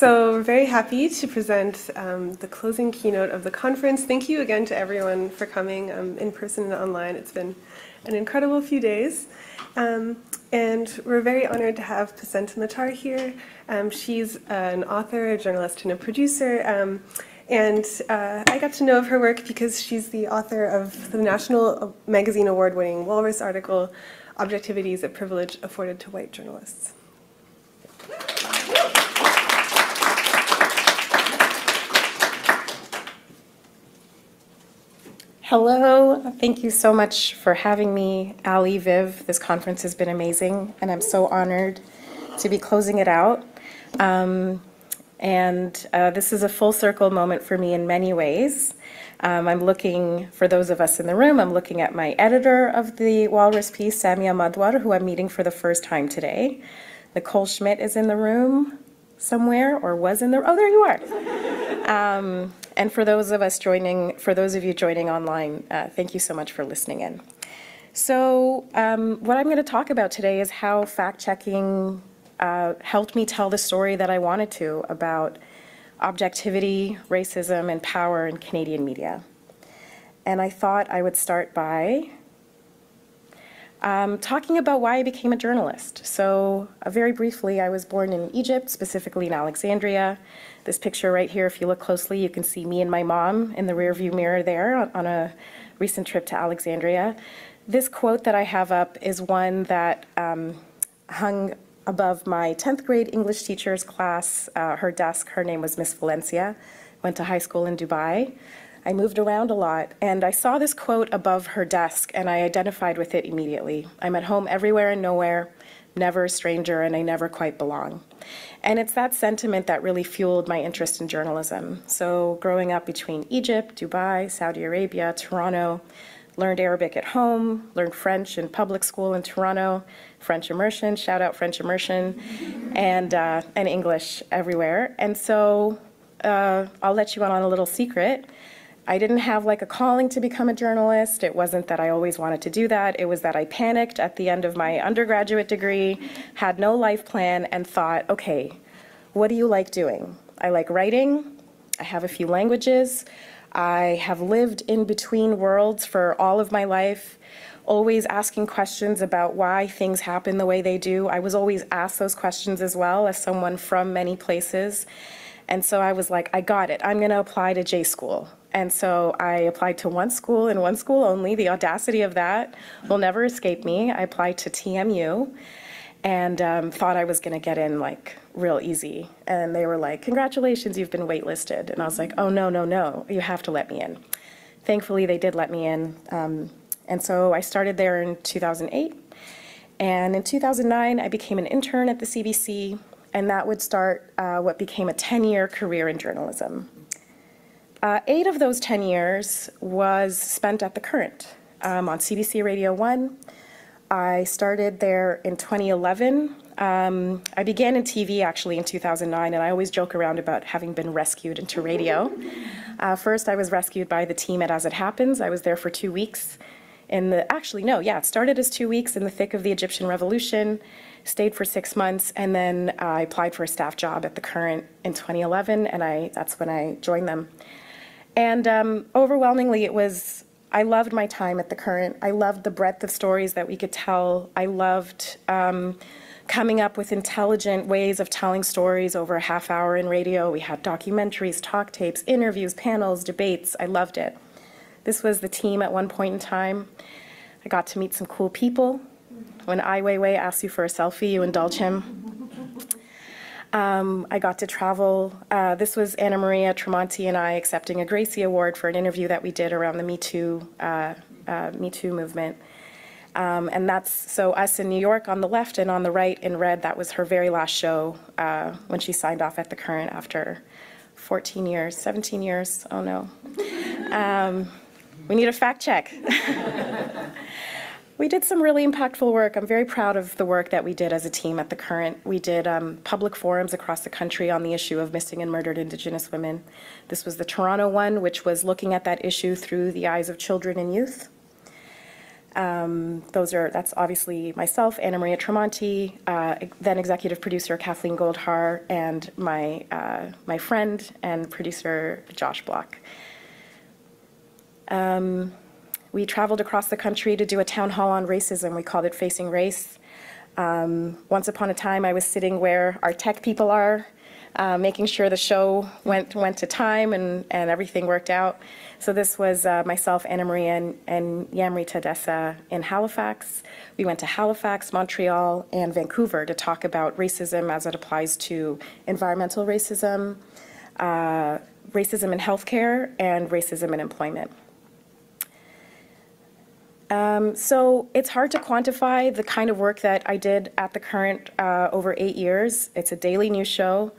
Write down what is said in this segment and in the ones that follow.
So we're very happy to present um, the closing keynote of the conference. Thank you again to everyone for coming um, in person and online. It's been an incredible few days. Um, and we're very honored to have Pacinthe Mattar here. Um, she's an author, a journalist, and a producer. Um, and uh, I got to know of her work because she's the author of the National Magazine Award winning Walrus article, Objectivity is a Privilege Afforded to White Journalists. Hello, thank you so much for having me, Ali, Viv. This conference has been amazing, and I'm so honored to be closing it out. Um, and uh, this is a full circle moment for me in many ways. Um, I'm looking, for those of us in the room, I'm looking at my editor of the Walrus piece, Samia Madwar, who I'm meeting for the first time today. Nicole Schmidt is in the room somewhere, or was in the, oh, there you are. Um, and for those of us joining, for those of you joining online, uh, thank you so much for listening in. So um, what I'm going to talk about today is how fact-checking uh, helped me tell the story that I wanted to about objectivity, racism, and power in Canadian media. And I thought I would start by um, talking about why I became a journalist. So uh, very briefly, I was born in Egypt, specifically in Alexandria. This picture right here, if you look closely, you can see me and my mom in the rearview mirror there on, on a recent trip to Alexandria. This quote that I have up is one that um, hung above my 10th grade English teacher's class, uh, her desk. Her name was Miss Valencia. Went to high school in Dubai. I moved around a lot, and I saw this quote above her desk, and I identified with it immediately. I'm at home everywhere and nowhere, never a stranger, and I never quite belong. And it's that sentiment that really fueled my interest in journalism. So growing up between Egypt, Dubai, Saudi Arabia, Toronto, learned Arabic at home, learned French in public school in Toronto, French immersion, shout out French immersion, and, uh, and English everywhere. And so uh, I'll let you in on a little secret. I didn't have like a calling to become a journalist. It wasn't that I always wanted to do that. It was that I panicked at the end of my undergraduate degree, had no life plan, and thought, okay, what do you like doing? I like writing. I have a few languages. I have lived in between worlds for all of my life, always asking questions about why things happen the way they do. I was always asked those questions as well as someone from many places. And so I was like, I got it. I'm going to apply to J School. And so I applied to one school and one school only. The audacity of that will never escape me. I applied to TMU and um, thought I was going to get in like real easy. And they were like, congratulations, you've been waitlisted. And I was like, oh, no, no, no, you have to let me in. Thankfully, they did let me in. Um, and so I started there in 2008. And in 2009, I became an intern at the CBC, and that would start uh, what became a 10-year career in journalism. Uh, eight of those 10 years was spent at The Current um, on CBC Radio 1. I started there in 2011. Um, I began in TV actually in 2009, and I always joke around about having been rescued into radio. Uh, first, I was rescued by the team at As It Happens. I was there for two weeks. In the actually no, yeah, it started as two weeks in the thick of the Egyptian Revolution. Stayed for six months, and then uh, I applied for a staff job at the Current in 2011, and I that's when I joined them. And um, overwhelmingly, it was, I loved my time at the current. I loved the breadth of stories that we could tell. I loved um, coming up with intelligent ways of telling stories over a half hour in radio. We had documentaries, talk tapes, interviews, panels, debates. I loved it. This was the team at one point in time. I got to meet some cool people. When Ai Weiwei asks you for a selfie, you indulge him. Um, I got to travel. Uh, this was Anna Maria Tremonti and I accepting a Gracie Award for an interview that we did around the Me Too, uh, uh, Me Too movement. Um, and that's so us in New York on the left and on the right in red. That was her very last show uh, when she signed off at the Current after 14 years, 17 years. Oh no. Um, we need a fact check. We did some really impactful work. I'm very proud of the work that we did as a team at The Current. We did um, public forums across the country on the issue of missing and murdered Indigenous women. This was the Toronto one, which was looking at that issue through the eyes of children and youth. Um, Those are, that's obviously myself, Anna Maria Tremonti, uh, then executive producer Kathleen Goldhar, and my, uh, my friend and producer Josh Bloch. Um, We traveled across the country to do a town hall on racism. We called it Facing Race. Um, Once upon a time, I was sitting where our tech people are, uh, making sure the show went, went to time and, and everything worked out. So this was uh, myself, Anna Marie, and, and Yamri Taddese in Halifax. We went to Halifax, Montreal, and Vancouver to talk about racism as it applies to environmental racism, uh, racism in healthcare, and racism in employment. Um, So it's hard to quantify the kind of work that I did at the current uh, over eight years. It's a daily news show.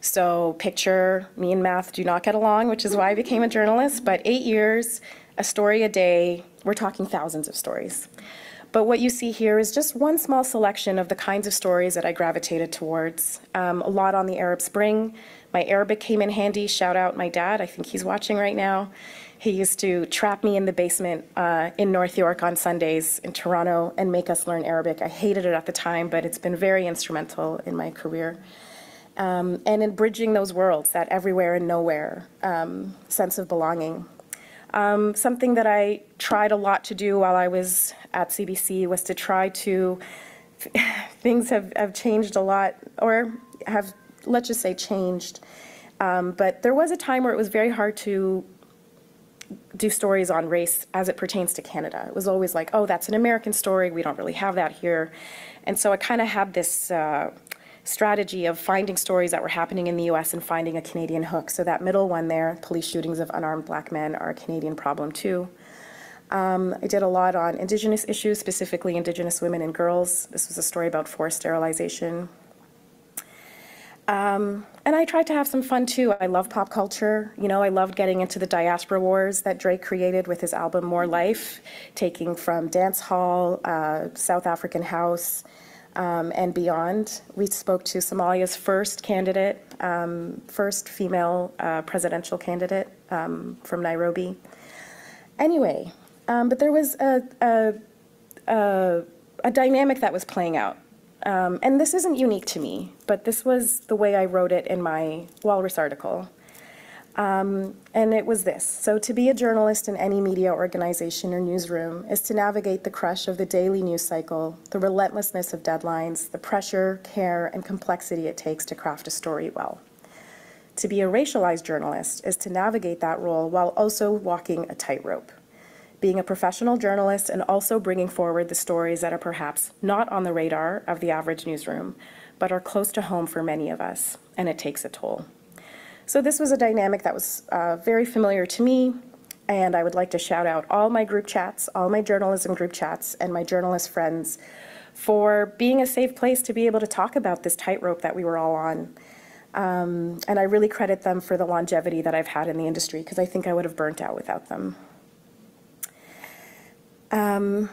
So picture me and math do not get along, which is why I became a journalist. But eight years, a story a day, we're talking thousands of stories. But what you see here is just one small selection of the kinds of stories that I gravitated towards. Um, a lot on the Arab Spring. My Arabic came in handy. Shout out my dad. I think he's watching right now. He used to trap me in the basement uh, in North York on Sundays in Toronto and make us learn Arabic. I hated it at the time, but it's been very instrumental in my career. Um, and in bridging those worlds, that everywhere and nowhere um, sense of belonging. Um, something that I tried a lot to do while I was at CBC was to try to, things have, have changed a lot, or have, let's just say, changed. Um, but there was a time where it was very hard to do stories on race as it pertains to Canada. It was always like, oh, that's an American story. We don't really have that here. And so I kind of had this uh, strategy of finding stories that were happening in the US and finding a Canadian hook. So that middle one there, police shootings of unarmed black men are a Canadian problem too. Um, I did a lot on Indigenous issues, specifically Indigenous women and girls. This was a story about forced sterilization. Um, and I tried to have some fun too. I love pop culture. You know, I loved getting into the diaspora wars that Drake created with his album More Life, taking from dance hall, uh, South African house, um, and beyond. We spoke to Somalia's first candidate, um, first female uh, presidential candidate um, from Nairobi. Anyway, um, but there was a, a, a, a dynamic that was playing out. Um, and this isn't unique to me, but this was the way I wrote it in my Walrus article. Um, and it was this. So, to be a journalist in any media organization or newsroom is to navigate the crush of the daily news cycle, the relentlessness of deadlines, the pressure, care, and complexity it takes to craft a story well. To be a racialized journalist is to navigate that role while also walking a tightrope being a professional journalist and also bringing forward the stories that are perhaps not on the radar of the average newsroom, but are close to home for many of us, and it takes a toll. So this was a dynamic that was uh, very familiar to me, and I would like to shout out all my group chats, all my journalism group chats, and my journalist friends for being a safe place to be able to talk about this tightrope that we were all on. Um, and I really credit them for the longevity that I've had in the industry because I think I would have burnt out without them. Um,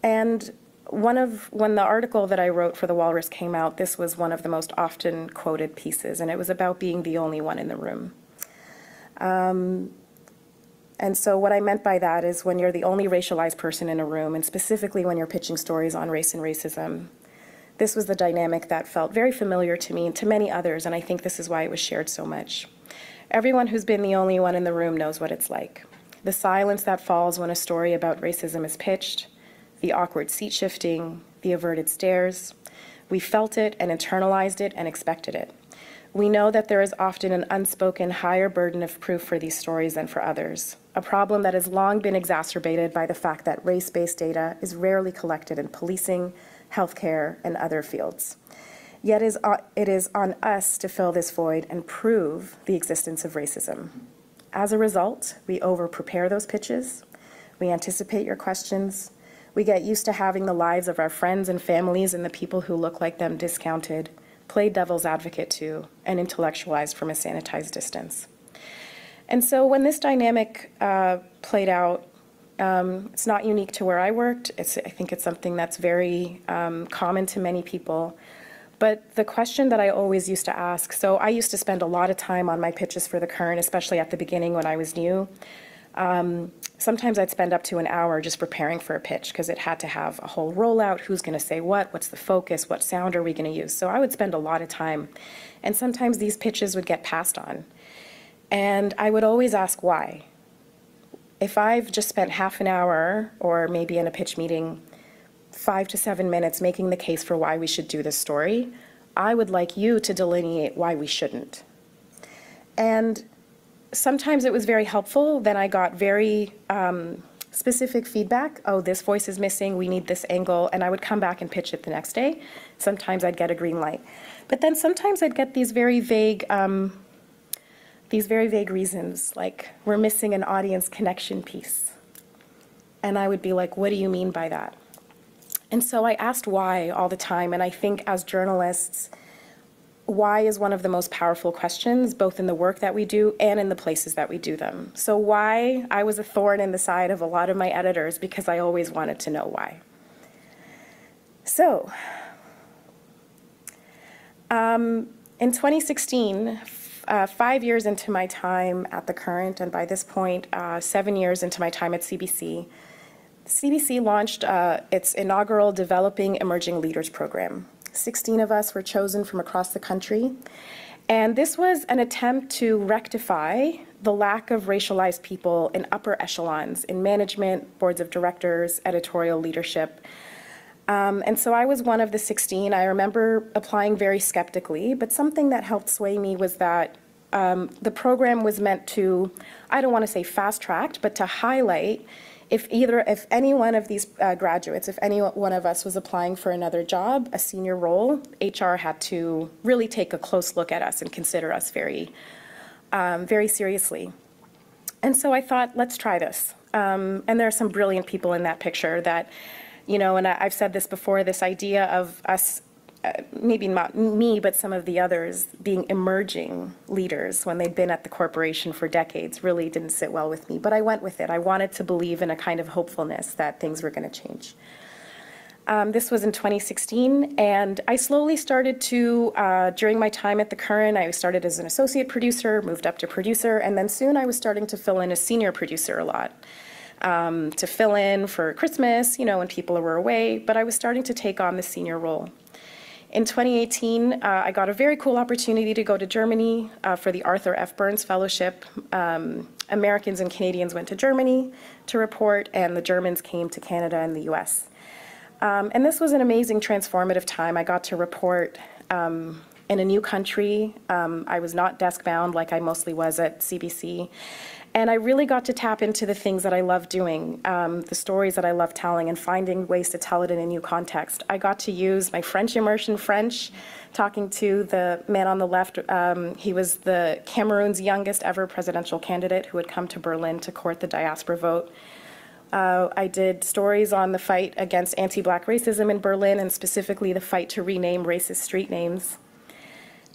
and one of when the article that I wrote for the Walrus came out, this was one of the most often quoted pieces, and it was about being the only one in the room. Um, and so, what I meant by that is when you're the only racialized person in a room, and specifically when you're pitching stories on race and racism, this was the dynamic that felt very familiar to me and to many others, and I think this is why it was shared so much. Everyone who's been the only one in the room knows what it's like the silence that falls when a story about racism is pitched, the awkward seat shifting, the averted stares. We felt it and internalized it and expected it. We know that there is often an unspoken higher burden of proof for these stories than for others, a problem that has long been exacerbated by the fact that race based data is rarely collected in policing, healthcare, and other fields. Yet uh, it is on us to fill this void and prove the existence of racism. As a result, we over prepare those pitches, we anticipate your questions, we get used to having the lives of our friends and families and the people who look like them discounted, play devil's advocate to, and intellectualized from a sanitized distance. And so when this dynamic uh, played out, um, it's not unique to where I worked. It's, I think it's something that's very um, common to many people. But the question that I always used to ask, so I used to spend a lot of time on my pitches for the Current, especially at the beginning when I was new, um, sometimes I'd spend up to an hour just preparing for a pitch because it had to have a whole rollout. Who's going to say what? What's the focus? What sound are we going to use? So I would spend a lot of time. And sometimes these pitches would get passed on. And I would always ask why. If I've just spent half an hour or maybe in a pitch meeting, five to seven minutes making the case for why we should do this story, I would like you to delineate why we shouldn't. And sometimes it was very helpful. Then I got very um, specific feedback. Oh, this voice is missing. We need this angle. And I would come back and pitch it the next day. Sometimes I'd get a green light. But then sometimes I'd get these very vague, um, these very vague reasons, like we're missing an audience connection piece. And I would be like, what do you mean by that? And so I asked why all the time. And I think as journalists, why is one of the most powerful questions, both in the work that we do and in the places that we do them. So why I was a thorn in the side of a lot of my editors because I always wanted to know why. So, um, in 2016, uh, five years into my time at The Current, and by this point, uh, seven years into my time at CBC, CBC launched uh, its inaugural Developing Emerging Leaders program. 16 of us were chosen from across the country. And this was an attempt to rectify the lack of racialized people in upper echelons, in management, boards of directors, editorial leadership. Um, and so I was one of the 16. I remember applying very skeptically, but something that helped sway me was that um, the program was meant to, I don't want to say fast tracked, but to highlight if either, if any one of these uh, graduates, if any one of us was applying for another job, a senior role, HR had to really take a close look at us and consider us very, um, very seriously. And so I thought, let's try this. Um, and there are some brilliant people in that picture that, you know, and I, I've said this before, this idea of us uh, maybe not me, but some of the others being emerging leaders when they'd been at the corporation for decades really didn't sit well with me. But I went with it. I wanted to believe in a kind of hopefulness that things were going to change. Um, this was in 2016, and I slowly started to, uh, during my time at The Current, I started as an associate producer, moved up to producer, and then soon I was starting to fill in as senior producer a lot. Um, to fill in for Christmas, you know, when people were away, but I was starting to take on the senior role. In 2018, uh, I got a very cool opportunity to go to Germany uh, for the Arthur F. Burns Fellowship. Um, Americans and Canadians went to Germany to report, and the Germans came to Canada and the US. Um, and this was an amazing transformative time. I got to report um, in a new country. Um, I was not desk bound like I mostly was at CBC. And I really got to tap into the things that I love doing, um, the stories that I love telling, and finding ways to tell it in a new context. I got to use my French immersion French, talking to the man on the left. Um, he was the Cameroon's youngest ever presidential candidate who had come to Berlin to court the diaspora vote. Uh, I did stories on the fight against anti black racism in Berlin and specifically the fight to rename racist street names.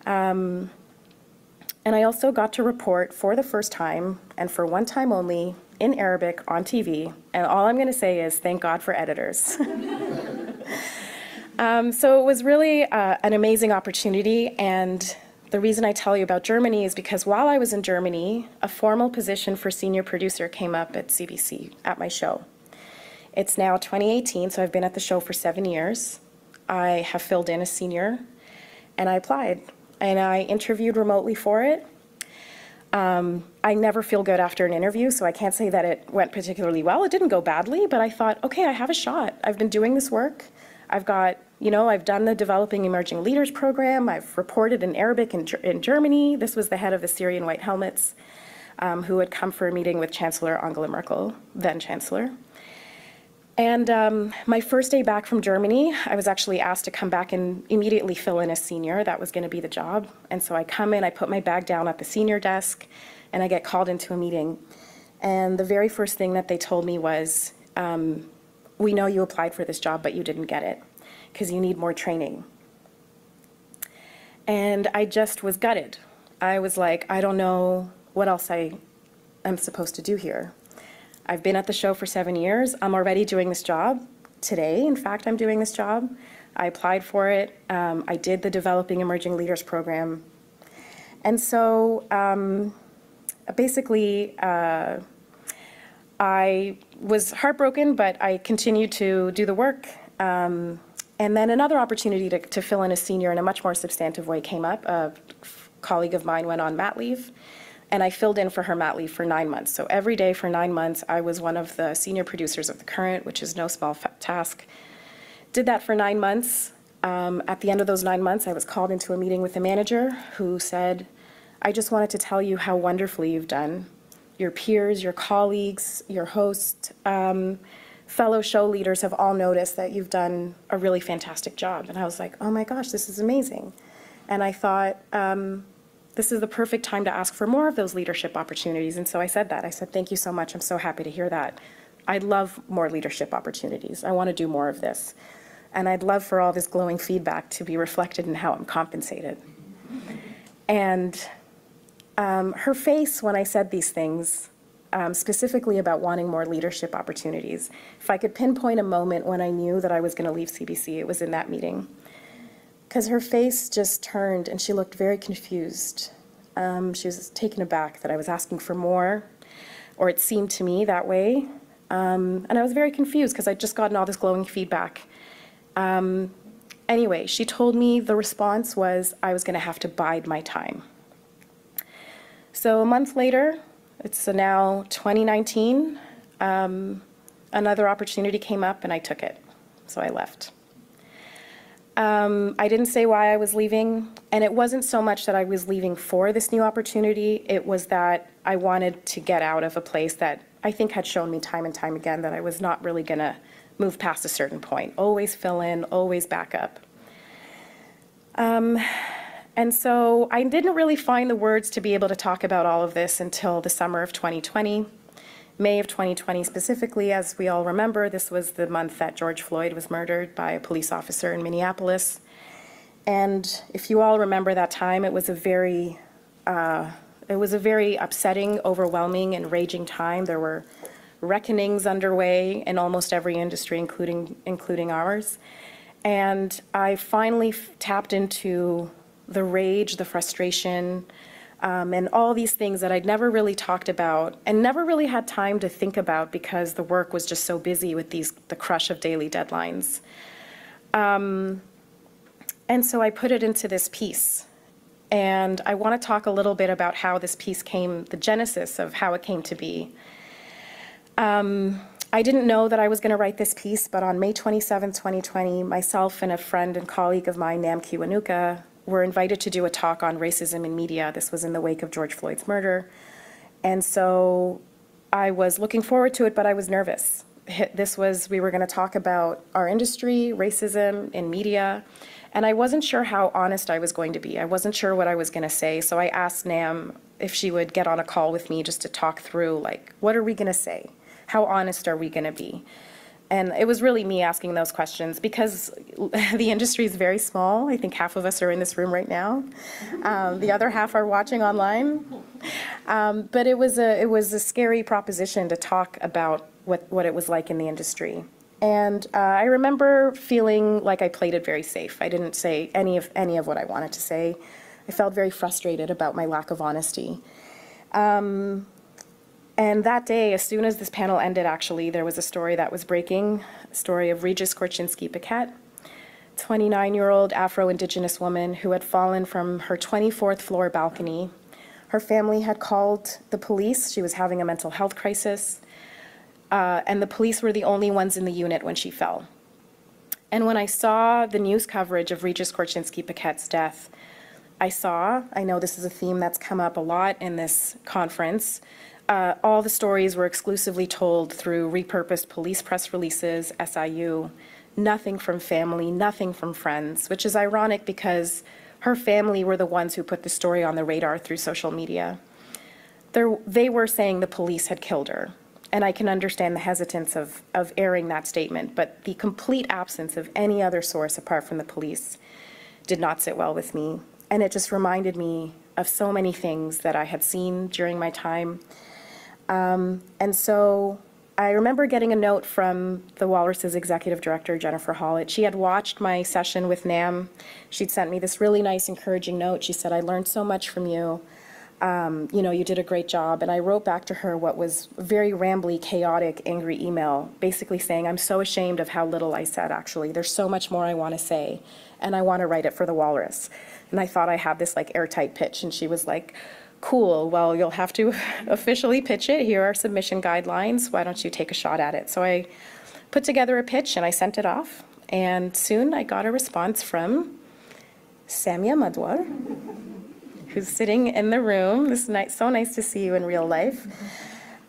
Um, and I also got to report for the first time and for one time only in Arabic on TV. And all I'm going to say is thank God for editors. um, so it was really uh, an amazing opportunity. And the reason I tell you about Germany is because while I was in Germany, a formal position for senior producer came up at CBC at my show. It's now 2018, so I've been at the show for seven years. I have filled in as senior, and I applied and I interviewed remotely for it. Um, I never feel good after an interview, so I can't say that it went particularly well. It didn't go badly, but I thought, okay, I have a shot. I've been doing this work. I've got, you know, I've done the Developing Emerging Leaders program. I've reported in Arabic in, in Germany. This was the head of the Syrian White Helmets, um, who had come for a meeting with Chancellor Angela Merkel, then Chancellor. And um, my first day back from Germany, I was actually asked to come back and immediately fill in as senior. That was going to be the job. And so I come in, I put my bag down at the senior desk, and I get called into a meeting. And the very first thing that they told me was, um, We know you applied for this job, but you didn't get it because you need more training. And I just was gutted. I was like, I don't know what else I am supposed to do here. I've been at the show for seven years. I'm already doing this job. Today, in fact, I'm doing this job. I applied for it. Um, I did the Developing Emerging Leaders program. And so um, basically, uh, I was heartbroken, but I continued to do the work. Um, And then another opportunity to, to fill in a senior in a much more substantive way came up. A colleague of mine went on mat leave, and I filled in for her mat leave for nine months. So every day for nine months, I was one of the senior producers of The Current, which is no small task. Did that for nine months. Um, At the end of those nine months, I was called into a meeting with the manager who said, I just wanted to tell you how wonderfully you've done. Your peers, your colleagues, your host, um, fellow show leaders have all noticed that you've done a really fantastic job. And I was like, oh my gosh, this is amazing. And I thought, um, this is the perfect time to ask for more of those leadership opportunities. And so I said that. I said, thank you so much. I'm so happy to hear that. I'd love more leadership opportunities. I want to do more of this. And I'd love for all this glowing feedback to be reflected in how I'm compensated. And um, her face when I said these things, um, specifically about wanting more leadership opportunities, if I could pinpoint a moment when I knew that I was going to leave CBC, it was in that meeting. Because her face just turned and she looked very confused. Um, she was taken aback that I was asking for more, or it seemed to me that way. Um, and I was very confused because I'd just gotten all this glowing feedback. Um, anyway, she told me the response was I was going to have to bide my time. So a month later, it's now 2019, um, another opportunity came up and I took it. So I left. Um, I didn't say why I was leaving, and it wasn't so much that I was leaving for this new opportunity, it was that I wanted to get out of a place that I think had shown me time and time again that I was not really going to move past a certain point. Always fill in, always back up. Um, and so I didn't really find the words to be able to talk about all of this until the summer of 2020. May of 2020 specifically, as we all remember, this was the month that George Floyd was murdered by a police officer in Minneapolis. And if you all remember that time, it was a very, uh, it was a very upsetting, overwhelming, and raging time. There were reckonings underway in almost every industry, including including ours. And I finally tapped into the rage, the frustration, um, and all these things that I'd never really talked about and never really had time to think about because the work was just so busy with these the crush of daily deadlines. Um, and so I put it into this piece. And I want to talk a little bit about how this piece came, the genesis of how it came to be. Um, I didn't know that I was going to write this piece, but on May 27, 2020, myself and a friend and colleague of mine, Nam Kiwanuka, were invited to do a talk on racism in media. This was in the wake of George Floyd's murder. And so I was looking forward to it, but I was nervous. This was, we were going to talk about our industry, racism in media, and I wasn't sure how honest I was going to be. I wasn't sure what I was going to say, so I asked Nam if she would get on a call with me just to talk through, like, what are we going to say? How honest are we going to be? And it was really me asking those questions because the industry is very small. I think half of us are in this room right now. Um, the other half are watching online. Um, but it was a it was a scary proposition to talk about what what it was like in the industry. And uh, I remember feeling like I played it very safe. I didn't say any of any of what I wanted to say. I felt very frustrated about my lack of honesty. And that day, as soon as this panel ended, actually, there was a story that was breaking, a story of Regis Korchinski Paquet, 29-year-old Afro-Indigenous woman who had fallen from her 24th floor balcony. Her family had called the police. She was having a mental health crisis. Uh, and the police were the only ones in the unit when she fell. And when I saw the news coverage of Regis Korchinski Paquet's death, I saw, I know this is a theme that's come up a lot in this conference, uh, all the stories were exclusively told through repurposed police press releases, SIU, nothing from family, nothing from friends, which is ironic because her family were the ones who put the story on the radar through social media. There, they were saying the police had killed her. And I can understand the hesitance of, of airing that statement, but the complete absence of any other source apart from the police did not sit well with me. And it just reminded me of so many things that I had seen during my time. Um, and so I remember getting a note from the Walrus's executive director, Jennifer Hollett. She had watched my session with NAM. She'd sent me this really nice, encouraging note. She said, I learned so much from you. um, you know, you did a great job. And I wrote back to her what was very rambly, chaotic, angry email, basically saying, I'm so ashamed of how little I said, actually. There's so much more I want to say, and I want to write it for the Walrus. And I thought I had this like airtight pitch, and she was like, cool, well, you'll have to officially pitch it. Here are submission guidelines. Why don't you take a shot at it? So I put together a pitch and I sent it off. And soon I got a response from Samia Madwar, who's sitting in the room. This is nice, so nice to see you in real life.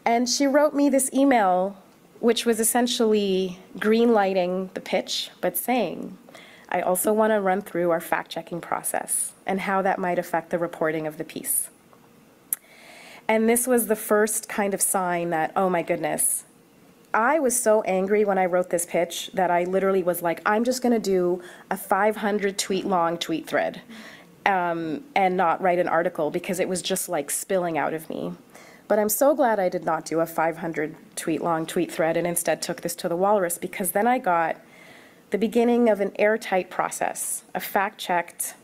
And she wrote me this email, which was essentially green lighting the pitch, but saying, I also want to run through our fact checking process and how that might affect the reporting of the piece. And this was the first kind of sign that, oh my goodness, I was so angry when I wrote this pitch that I literally was like, I'm just going to do a 500 tweet long tweet thread um, and not write an article because it was just like spilling out of me. But I'm so glad I did not do a 500 tweet long tweet thread and instead took this to the walrus because then I got the beginning of an airtight process, a fact checked,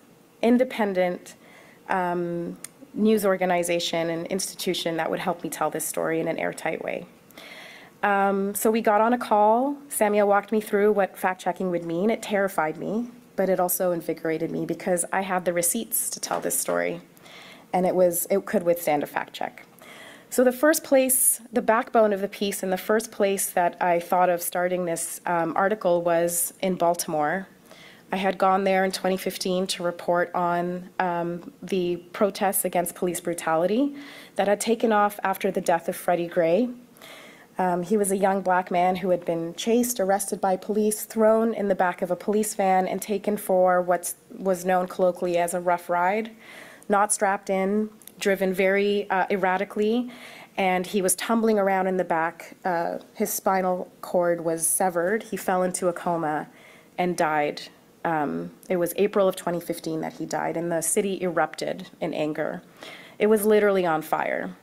independent um, news organization and institution that would help me tell this story in an airtight way. Um, so we got on a call. Samia walked me through what fact checking would mean. It terrified me, but it also invigorated me because I had the receipts to tell this story, and it was it could withstand a fact check. So the first place, the backbone of the piece, and the first place that I thought of starting this um, article was in Baltimore. I had gone there in 2015 to report on um, the protests against police brutality that had taken off after the death of Freddie Gray. Um, he was a young black man who had been chased, arrested by police, thrown in the back of a police van, and taken for what was known colloquially as a rough ride, not strapped in, driven very uh, erratically, and he was tumbling around in the back. Uh, his spinal cord was severed. He fell into a coma and died. Um, it was April of 2015 that he died, and the city erupted in anger. It was literally on fire.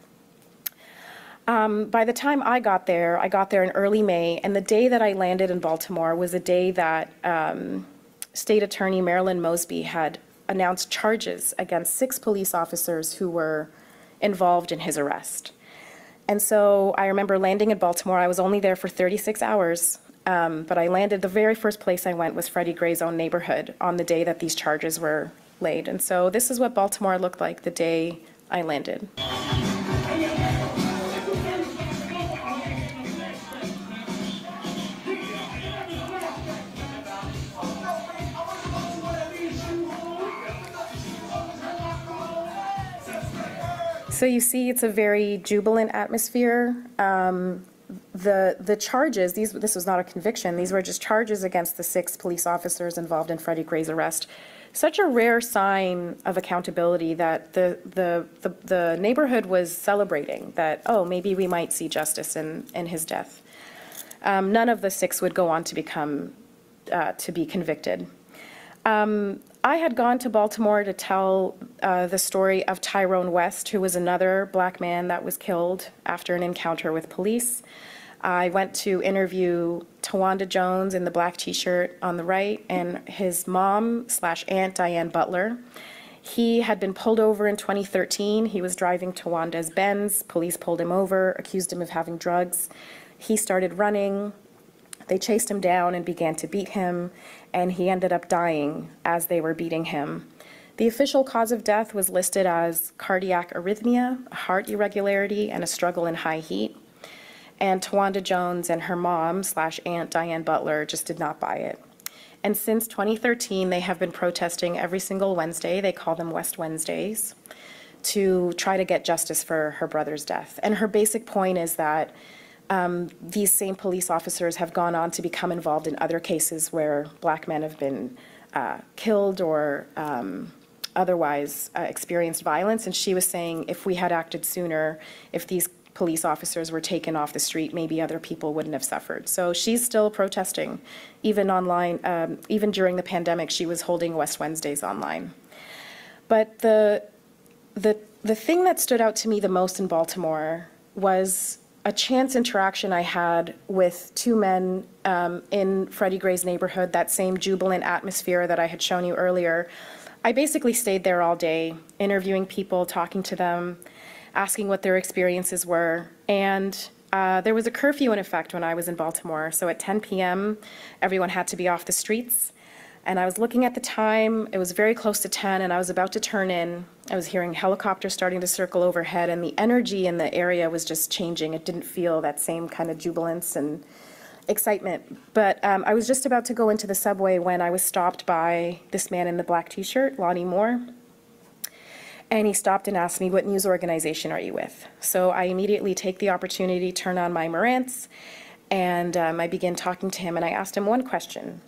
Um, by the time I got there, I got there in early May, and the day that I landed in Baltimore was a day that um, State Attorney Marilyn Mosby had announced charges against six police officers who were involved in his arrest. And so I remember landing in Baltimore. I was only there for 36 hours, um, but I landed. The very first place I went was Freddie Gray's own neighborhood on the day that these charges were laid. And so this is what Baltimore looked like the day I landed. So you see, it's a very jubilant atmosphere. Um, the the charges these this was not a conviction. These were just charges against the six police officers involved in Freddie Gray's arrest. Such a rare sign of accountability that the the the, the neighborhood was celebrating that oh maybe we might see justice in in his death. Um, none of the six would go on to become uh, to be convicted. Um, I had gone to Baltimore to tell uh, the story of Tyrone West, who was another black man that was killed after an encounter with police. I went to interview Tawanda Jones in the black T-shirt on the right, and his mom slash aunt Diane Butler. He had been pulled over in 2013. He was driving Tawanda's Benz. Police pulled him over, accused him of having drugs. He started running. They chased him down and began to beat him, and he ended up dying as they were beating him. The official cause of death was listed as cardiac arrhythmia, heart irregularity, and a struggle in high heat. And Tawanda Jones and her mom slash aunt Diane Butler just did not buy it. And since 2013, they have been protesting every single Wednesday. They call them West Wednesdays to try to get justice for her brother's death. And her basic point is that um, these same police officers have gone on to become involved in other cases where black men have been uh, killed or um, otherwise uh, experienced violence. And she was saying if we had acted sooner, if these police officers were taken off the street, maybe other people wouldn't have suffered. So she's still protesting, even online, um, even during the pandemic, she was holding West Wednesdays online. But the, the, the thing that stood out to me the most in Baltimore was a chance interaction I had with two men um, in Freddie Gray's neighborhood, that same jubilant atmosphere that I had shown you earlier. I basically stayed there all day, interviewing people, talking to them, asking what their experiences were. And uh, there was a curfew in effect when I was in Baltimore. So at 10 p.m., everyone had to be off the streets. And I was looking at the time, it was very close to 10, and I was about to turn in. I was hearing helicopters starting to circle overhead, and the energy in the area was just changing. It didn't feel that same kind of jubilance and excitement. But um, I was just about to go into the subway when I was stopped by this man in the black t-shirt, Lonnie Moore. And he stopped and asked me, what news organization are you with? So I immediately take the opportunity, turn on my Marantz, and um, I begin talking to him, and I asked him one question.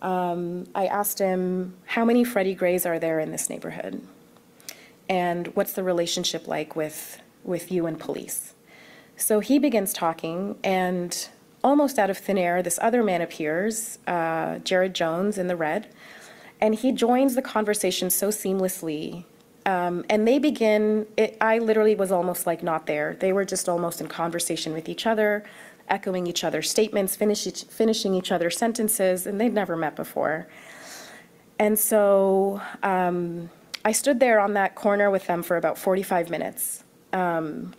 Um, I asked him, how many Freddie Grays are there in this neighborhood? And what's the relationship like with, with you and police? So he begins talking, and almost out of thin air, this other man appears, uh, Jared Jones in the red, and he joins the conversation so seamlessly. Um, and they begin, it, I literally was almost like not there. They were just almost in conversation with each other, echoing each other's statements, finish each, finishing each other's sentences, and they'd never met before. And so um, I stood there on that corner with them for about 45 minutes. Um,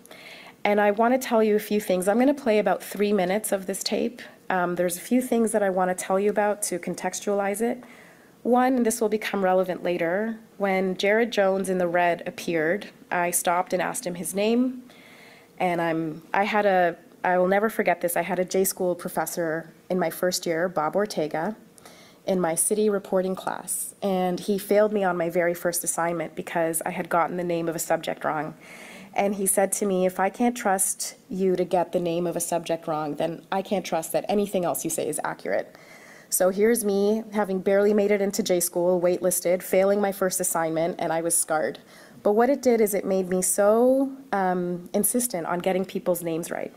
and I want to tell you a few things. I'm going to play about three minutes of this tape. Um, there's a few things that I want to tell you about to contextualize it. One, this will become relevant later, when Jared Jones in the red appeared, I stopped and asked him his name. And I'm, I had a, I will never forget this, I had a J school professor in my first year, Bob Ortega, in my city reporting class. And he failed me on my very first assignment because I had gotten the name of a subject wrong. And he said to me, if I can't trust you to get the name of a subject wrong, then I can't trust that anything else you say is accurate. So here's me, having barely made it into J school, waitlisted, failing my first assignment, and I was scarred. But what it did is it made me so um, insistent on getting people's names right.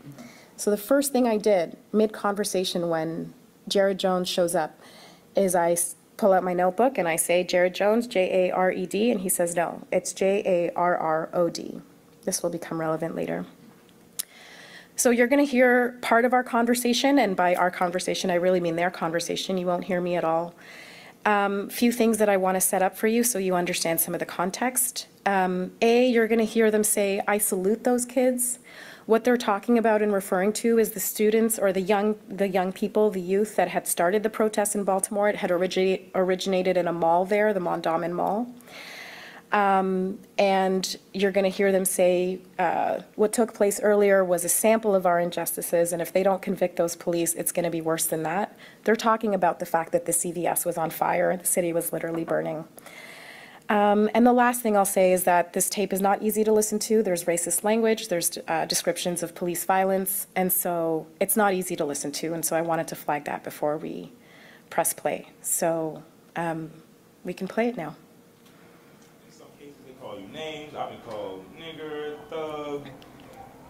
So the first thing I did, mid-conversation when Jared Jones shows up, is I pull out my notebook and I say, Jared Jones, J-A-R-E-D, and he says, no, it's J-A-R-R-O-D. This will become relevant later. So you're going to hear part of our conversation, and by our conversation, I really mean their conversation. You won't hear me at all. Um, Few things that I want to set up for you so you understand some of the context. Um, A, you're going to hear them say, I salute those kids. What they're talking about and referring to is the students or the young, the young people, the youth that had started the protest in Baltimore. It had originated, originated in a mall there, the Mondawmin Mall. Um, And you're going to hear them say, uh, what took place earlier was a sample of our injustices, and if they don't convict those police, it's going to be worse than that. They're talking about the fact that the CVS was on fire, the city was literally burning. Um, And the last thing I'll say is that this tape is not easy to listen to. There's racist language, there's uh, descriptions of police violence, and so it's not easy to listen to, and so I wanted to flag that before we press play. So um, we can play it now. In some cases, they call you names. I've been called nigger, thug,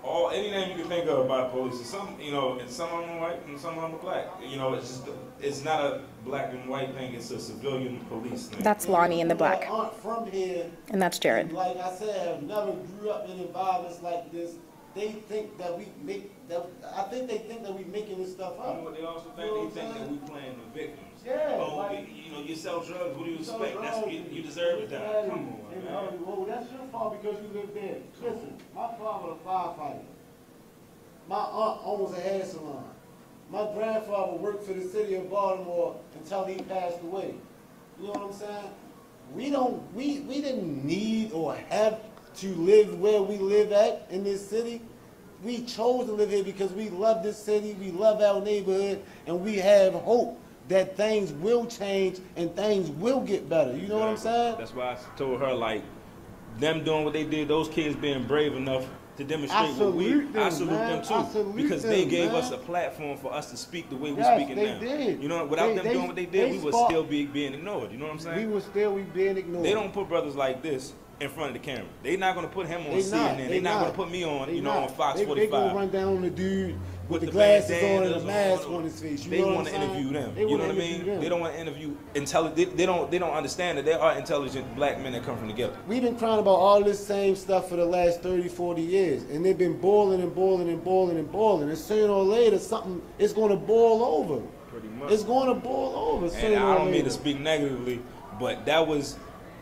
all any name you can think of by police. And some, you know, and some of them are white and some of them are black. You know, it's just it's not a black and white thing. It's a civilian police thing. That's Lonnie in the black, My aunt from here, and that's Jared. like I said, I've never grew up in environments like this. They think that we make that. I think they think that we making this stuff You know what they also You know think? They think that we playing the victims. Yeah, Oh, like- you, know, you sell drugs. What do you expect? That's you, you deserve to die. Come on, And, man. uh, well, that's your fault because you live there. Listen, my father was a firefighter. My aunt owns a hair salon. My grandfather worked for the city of Baltimore until he passed away. You know what I'm saying? We don't, we, we didn't need or have to live where we live at in this city. We chose to live here because we love this city, we love our neighborhood, and we have hope that things will change and things will get better. You know what I'm saying? That's why I told her like them doing what they did. Those kids being brave enough to demonstrate I what we. salute I salute man. them too salute because they gave man. us a platform for us to speak the way we're Yes, speaking they now. did. You know, without They- them they- doing what they did, they we would still be being ignored. You know what I'm saying? We will still be being ignored. They don't put brothers like this in front of the camera. They're not gonna put him on They CNN. not. They're They not, not. gonna put me on, They you know, not. on Fox they, 45. They gonna run down on the dude with, the the glasses on and the mask on, his face. You they want to interview them. They you know what I mean? them. They don't want to interview intelligent. They, they don't. They don't understand that there are intelligent black men that come from together. We've been crying about all this same stuff for the last 30, 40 years, and they've been boiling and boiling and boiling and boiling. And sooner or later, something is going to boil over. Pretty much. It's going to boil over And I don't mean to speak negatively, but that was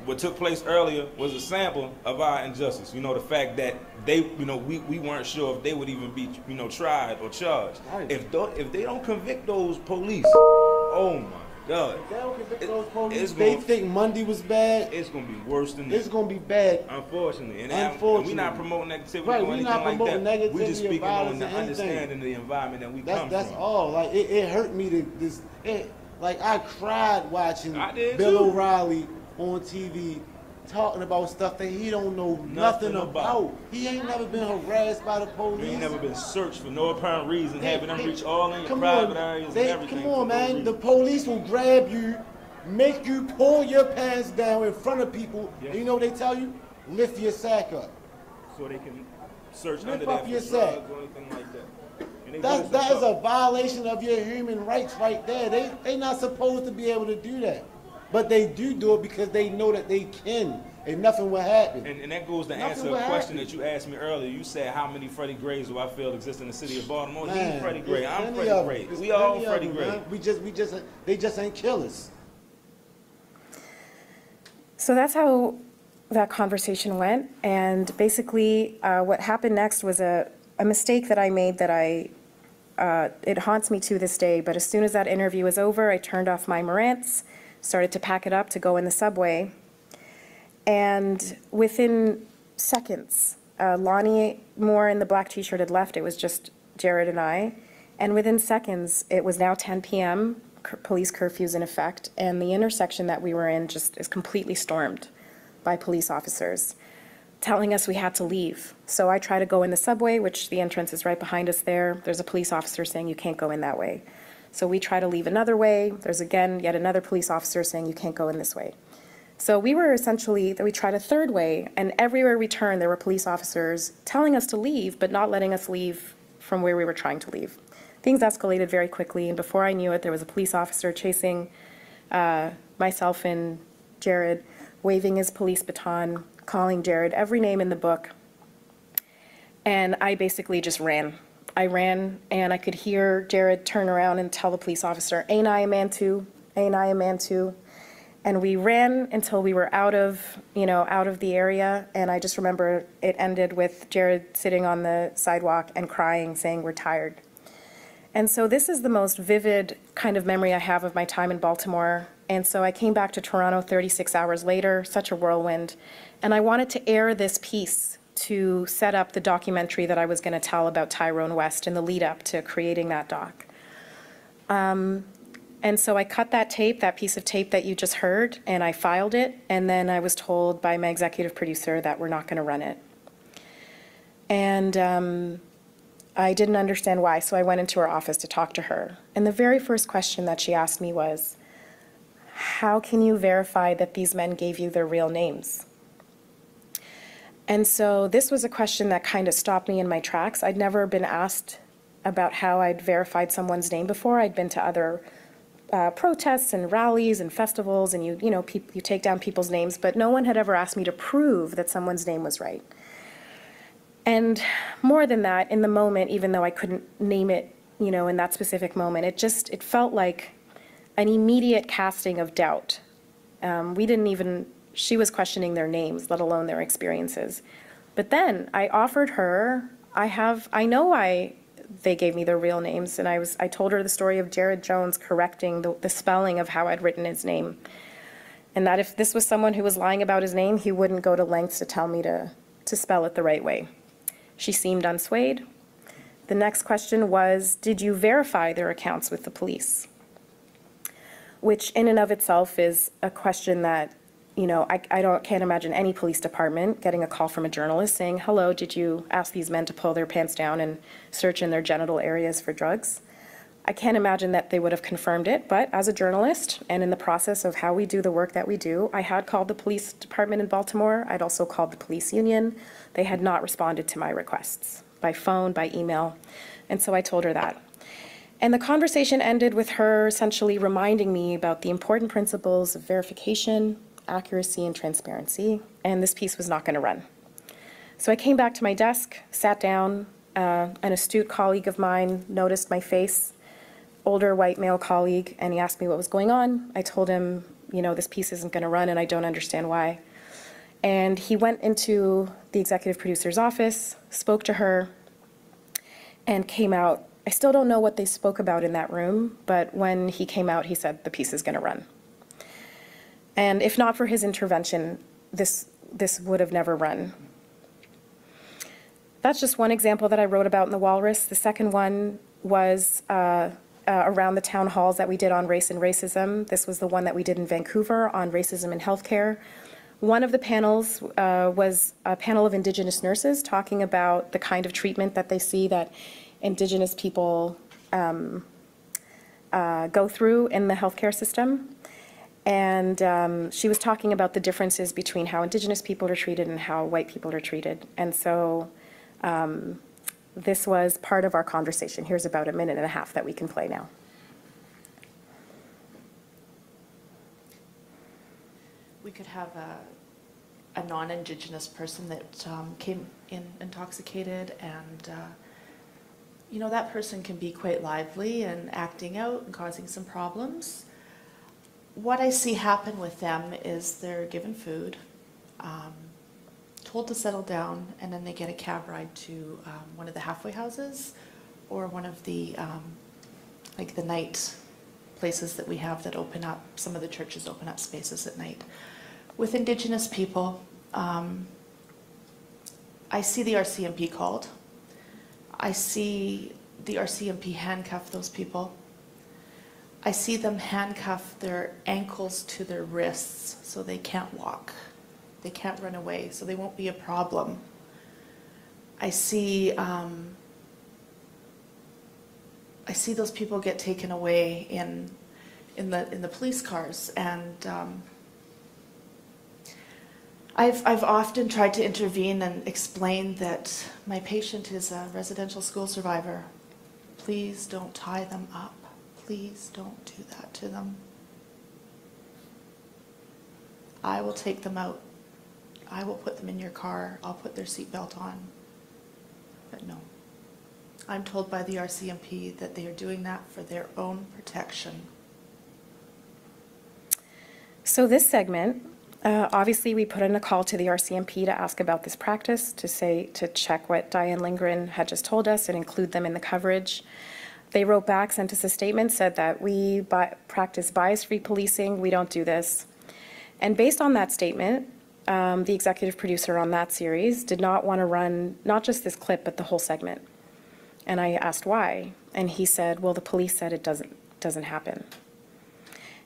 what took place earlier was a sample of our injustice. You know, the fact that they, you know, we, we weren't sure if they would even be, you know, tried or charged. Right. If tho- if they don't convict those police, oh my God, If they don't convict It- those police, they gonna- think Monday was bad. it's gonna be worse than this. It's gonna be bad. Unfortunately, and, Unfortunately. we're not promoting negativity Right, or we anything not like that. We're just negativity speaking on the understanding the environment that we That's come that's from. all. Like it, it hurt me to this. It, like I cried watching I Bill too. O'Reilly on TV talking about stuff that he don't know nothing, Nothing about. about. He ain't never been harassed by the police. He ain't never been searched for no apparent reason, They- having them they- reach all in your come private on, areas they- and everything. Come on, man. reason. The police will grab you, make you pull your pants down in front of people. Yes. You know what they tell you? Lift your sack up. so they can search Lift under up that for your drugs sack. or anything like that. And That, that is a violation of your human rights right there. They they not supposed to be able to do that. But they do do it because they know that they can and nothing will happen. And, and that goes to Nothing answer will a question happen. that you asked me earlier. You said how many Freddie Grays do I feel exist in the city of Baltimore? Man, He's Freddie there's Gray. I'm plenty Freddie of Gray. We all plenty of Freddie them, Gray. man. We just we just they just ain't killers. So that's how that conversation went. And basically, uh, what happened next was a, a mistake that I made that I, uh, it haunts me to this day. But as soon as that interview was over, I turned off my Marantz, started to pack it up to go in the subway. And within seconds, uh, Lonnie Moore in the black t-shirt had left. It was just Jared and I. And within seconds, it was now 10 PM, police curfew's in effect, and the intersection that we were in just is completely stormed by police officers, telling us we had to leave. So I try to go in the subway, which the entrance is right behind us there. There's a police officer saying you can't go in that way. So we try to leave another way. There's again, yet another police officer saying you can't go in this way. So we were essentially, that we tried a third way, and everywhere we turned, there were police officers telling us to leave, but not letting us leave from where we were trying to leave. Things escalated very quickly, and before I knew it, there was a police officer chasing uh, myself and Jared, waving his police baton, calling Jared every name in the book. And I basically just ran. I ran, and I could hear Jared turn around and tell the police officer, ain't I a man too? Ain't I a man too? And we ran until we were out of, you know, out of the area. And I just remember it ended with Jared sitting on the sidewalk and crying, saying, we're tired. And so this is the most vivid kind of memory I have of my time in Baltimore. And so I came back to Toronto 36 hours later, such a whirlwind. And I wanted to air this piece to set up the documentary that I was going to tell about Tyrone West in the lead up to creating that doc. Um, And so I cut that tape, that piece of tape that you just heard, and I filed it. And then I was told by my executive producer that we're not going to run it. And um, I didn't understand why, so I went into her office to talk to her. And the very first question that she asked me was, How can you verify that these men gave you their real names? And so this was a question that kind of stopped me in my tracks. I'd never been asked about how I'd verified someone's name before. I'd been to other uh, protests and rallies and festivals, and you, you know, you take down people's names, but no one had ever asked me to prove that someone's name was right. And more than that, in the moment, even though I couldn't name it, you know, in that specific moment, it just, it felt like an immediate casting of doubt. Um, we didn't even, she was questioning their names, let alone their experiences. But then I offered her, I have, I know I, they gave me their real names, and I was, I told her the story of Jared Jones correcting the, the spelling of how I'd written his name. And that if this was someone who was lying about his name, he wouldn't go to lengths to tell me to, to spell it the right way. She seemed unswayed. The next question was, did you verify their accounts with the police? Which in and of itself is a question that, you know, I, I don't, can't imagine any police department getting a call from a journalist saying, hello, did you ask these men to pull their pants down and search in their genital areas for drugs? I can't imagine that they would have confirmed it, but as a journalist and in the process of how we do the work that we do, I had called the police department in Baltimore. I'd also called the police union. They had not responded to my requests by phone, by email. And so I told her that. And the conversation ended with her essentially reminding me about the important principles of verification, accuracy, and transparency. And this piece was not going to run. So I came back to my desk, sat down. Uh, an astute colleague of mine noticed my face, older white male colleague, and he asked me what was going on. I told him you know, this piece isn't going to run and I don't understand why. And he went into the executive producer's office, spoke to her, and came out. I still don't know what they spoke about in that room, but when he came out, he said, the piece is going to run. And if not for his intervention, this, this would have never run. That's just one example that I wrote about in the Walrus. The second one was uh, uh, around the town halls that we did on race and racism. This was the one that we did in Vancouver on racism in healthcare. One of the panels uh, was a panel of Indigenous nurses talking about the kind of treatment that they see that Indigenous people um, uh, go through in the healthcare system. And um, she was talking about the differences between how Indigenous people are treated and how white people are treated. And so um, this was part of our conversation. Here's about a minute and a half that we can play now. We could have a, a non-Indigenous person that um, came in intoxicated and, uh, you know, that person can be quite lively and acting out and causing some problems. What I see happen with them is they're given food, um, told to settle down, and then they get a cab ride to um, one of the halfway houses or one of the, um, like the night places that we have that open up, some of the churches open up spaces at night. With Indigenous people, um, I see the RCMP called. I see the RCMP handcuff those people. I see them handcuff their ankles to their wrists so they can't walk. They can't run away, so they won't be a problem. I see um, I see those people get taken away in in the in the police cars, and um, I've I've often tried to intervene and explain that my patient is a residential school survivor. Please don't tie them up. Please don't do that to them. I will take them out. I will put them in your car. I'll put their seatbelt on. But no. I'm told by the RCMP that they are doing that for their own protection. So this segment, uh, obviously, we put in a call to the RCMP to ask about this practice, to say, to check what Diane Lindgren had just told us and include them in the coverage. They wrote back, sent us a statement, said that we bi- practice bias-free policing, we don't do this. And based on that statement, um, the executive producer on that series did not want to run not just this clip, but the whole segment. And I asked why, and he said, well, the police said it doesn't, doesn't happen.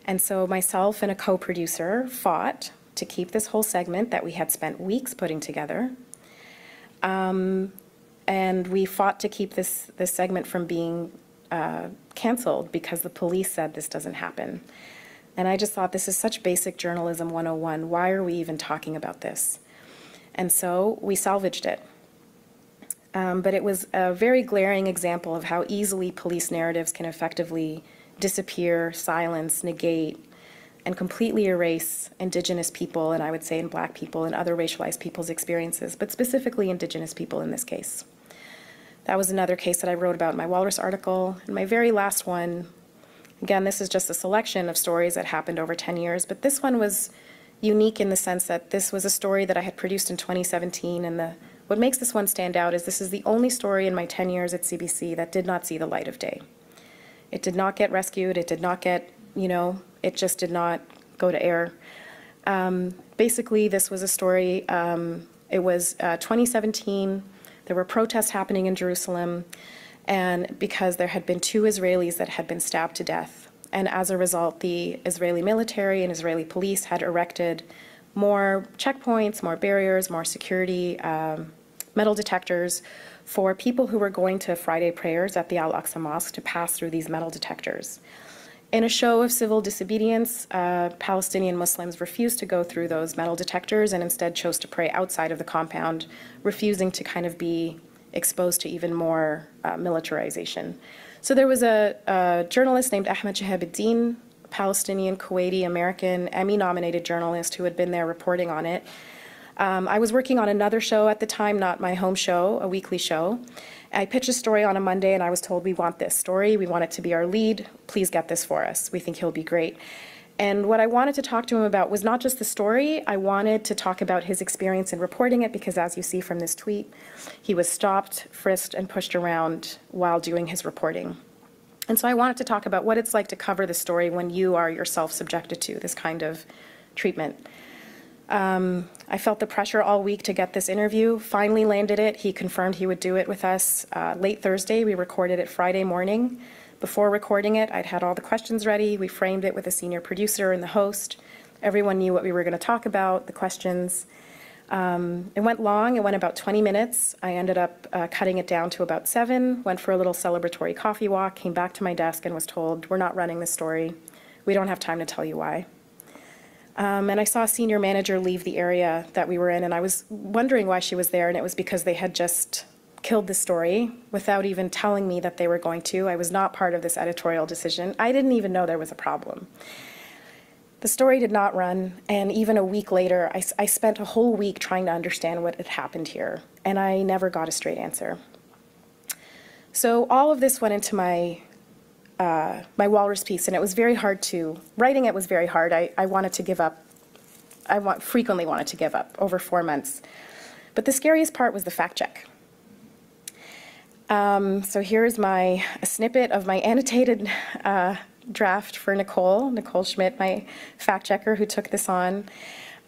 And so myself and a co-producer fought to keep this whole segment that we had spent weeks putting together. Um, and we fought to keep this, this segment from being uh, canceled because the police said this doesn't happen. And I just thought this is such basic journalism 101. Why are we even talking about this? And so we salvaged it. Um, but it was a very glaring example of how easily police narratives can effectively disappear, silence, negate, and completely erase Indigenous people, and I would say in Black people and other racialized people's experiences, but specifically Indigenous people in this case. That was another case that I wrote about in my Walrus article. And my very last one, again, this is just a selection of stories that happened over 10 years, but this one was unique in the sense that this was a story that I had produced in 2017, and the what makes this one stand out is this is the only story in my 10 years at CBC that did not see the light of day. It did not get rescued, it did not get, you know, it just did not go to air. Um, basically, this was a story, um, it was uh, 2017, there were protests happening in Jerusalem, and because there had been two Israelis that had been stabbed to death. And as a result, the Israeli military and Israeli police had erected more checkpoints, more barriers, more security, um, metal detectors for people who were going to Friday prayers at the Al Aqsa Mosque to pass through these metal detectors. In a show of civil disobedience, uh, Palestinian Muslims refused to go through those metal detectors and instead chose to pray outside of the compound, refusing to kind of be exposed to even more uh, militarization. So there was a, a journalist named Ahmed Shihab-Eldin, Palestinian, Kuwaiti, American, Emmy nominated journalist who had been there reporting on it. Um, I was working on another show at the time, not my home show, a weekly show. I pitched a story on a Monday and I was told, we want this story, we want it to be our lead, please get this for us, we think he'll be great. And what I wanted to talk to him about was not just the story, I wanted to talk about his experience in reporting it, because as you see from this tweet, he was stopped, frisked, and pushed around while doing his reporting. And so I wanted to talk about what it's like to cover the story when you are yourself subjected to this kind of treatment. Um, I felt the pressure all week to get this interview, finally landed it. He confirmed he would do it with us uh, late Thursday. We recorded it Friday morning. Before recording it, I'd had all the questions ready. We framed it with a senior producer and the host. Everyone knew what we were going to talk about, the questions. Um, It went long, it went about 20 minutes. I ended up uh, cutting it down to about seven, went for a little celebratory coffee walk, came back to my desk and was told, "We're not running this story. We don't have time to tell you why." Um, And I saw a senior manager leave the area that we were in, and I was wondering why she was there, and it was because they had just killed the story without even telling me that they were going to. I was not part of this editorial decision. I didn't even know there was a problem. The story did not run, and even a week later, I spent a whole week trying to understand what had happened here, and I never got a straight answer. So all of this went into my uh, my walrus piece, and it was very hard to writing. It was very hard. I, I wanted to give up. I want, frequently wanted to give up over four months. But the scariest part was the fact check. Um, so here's my snippet of my annotated uh, draft for Nicole, Nicole Schmidt, my fact checker who took this on.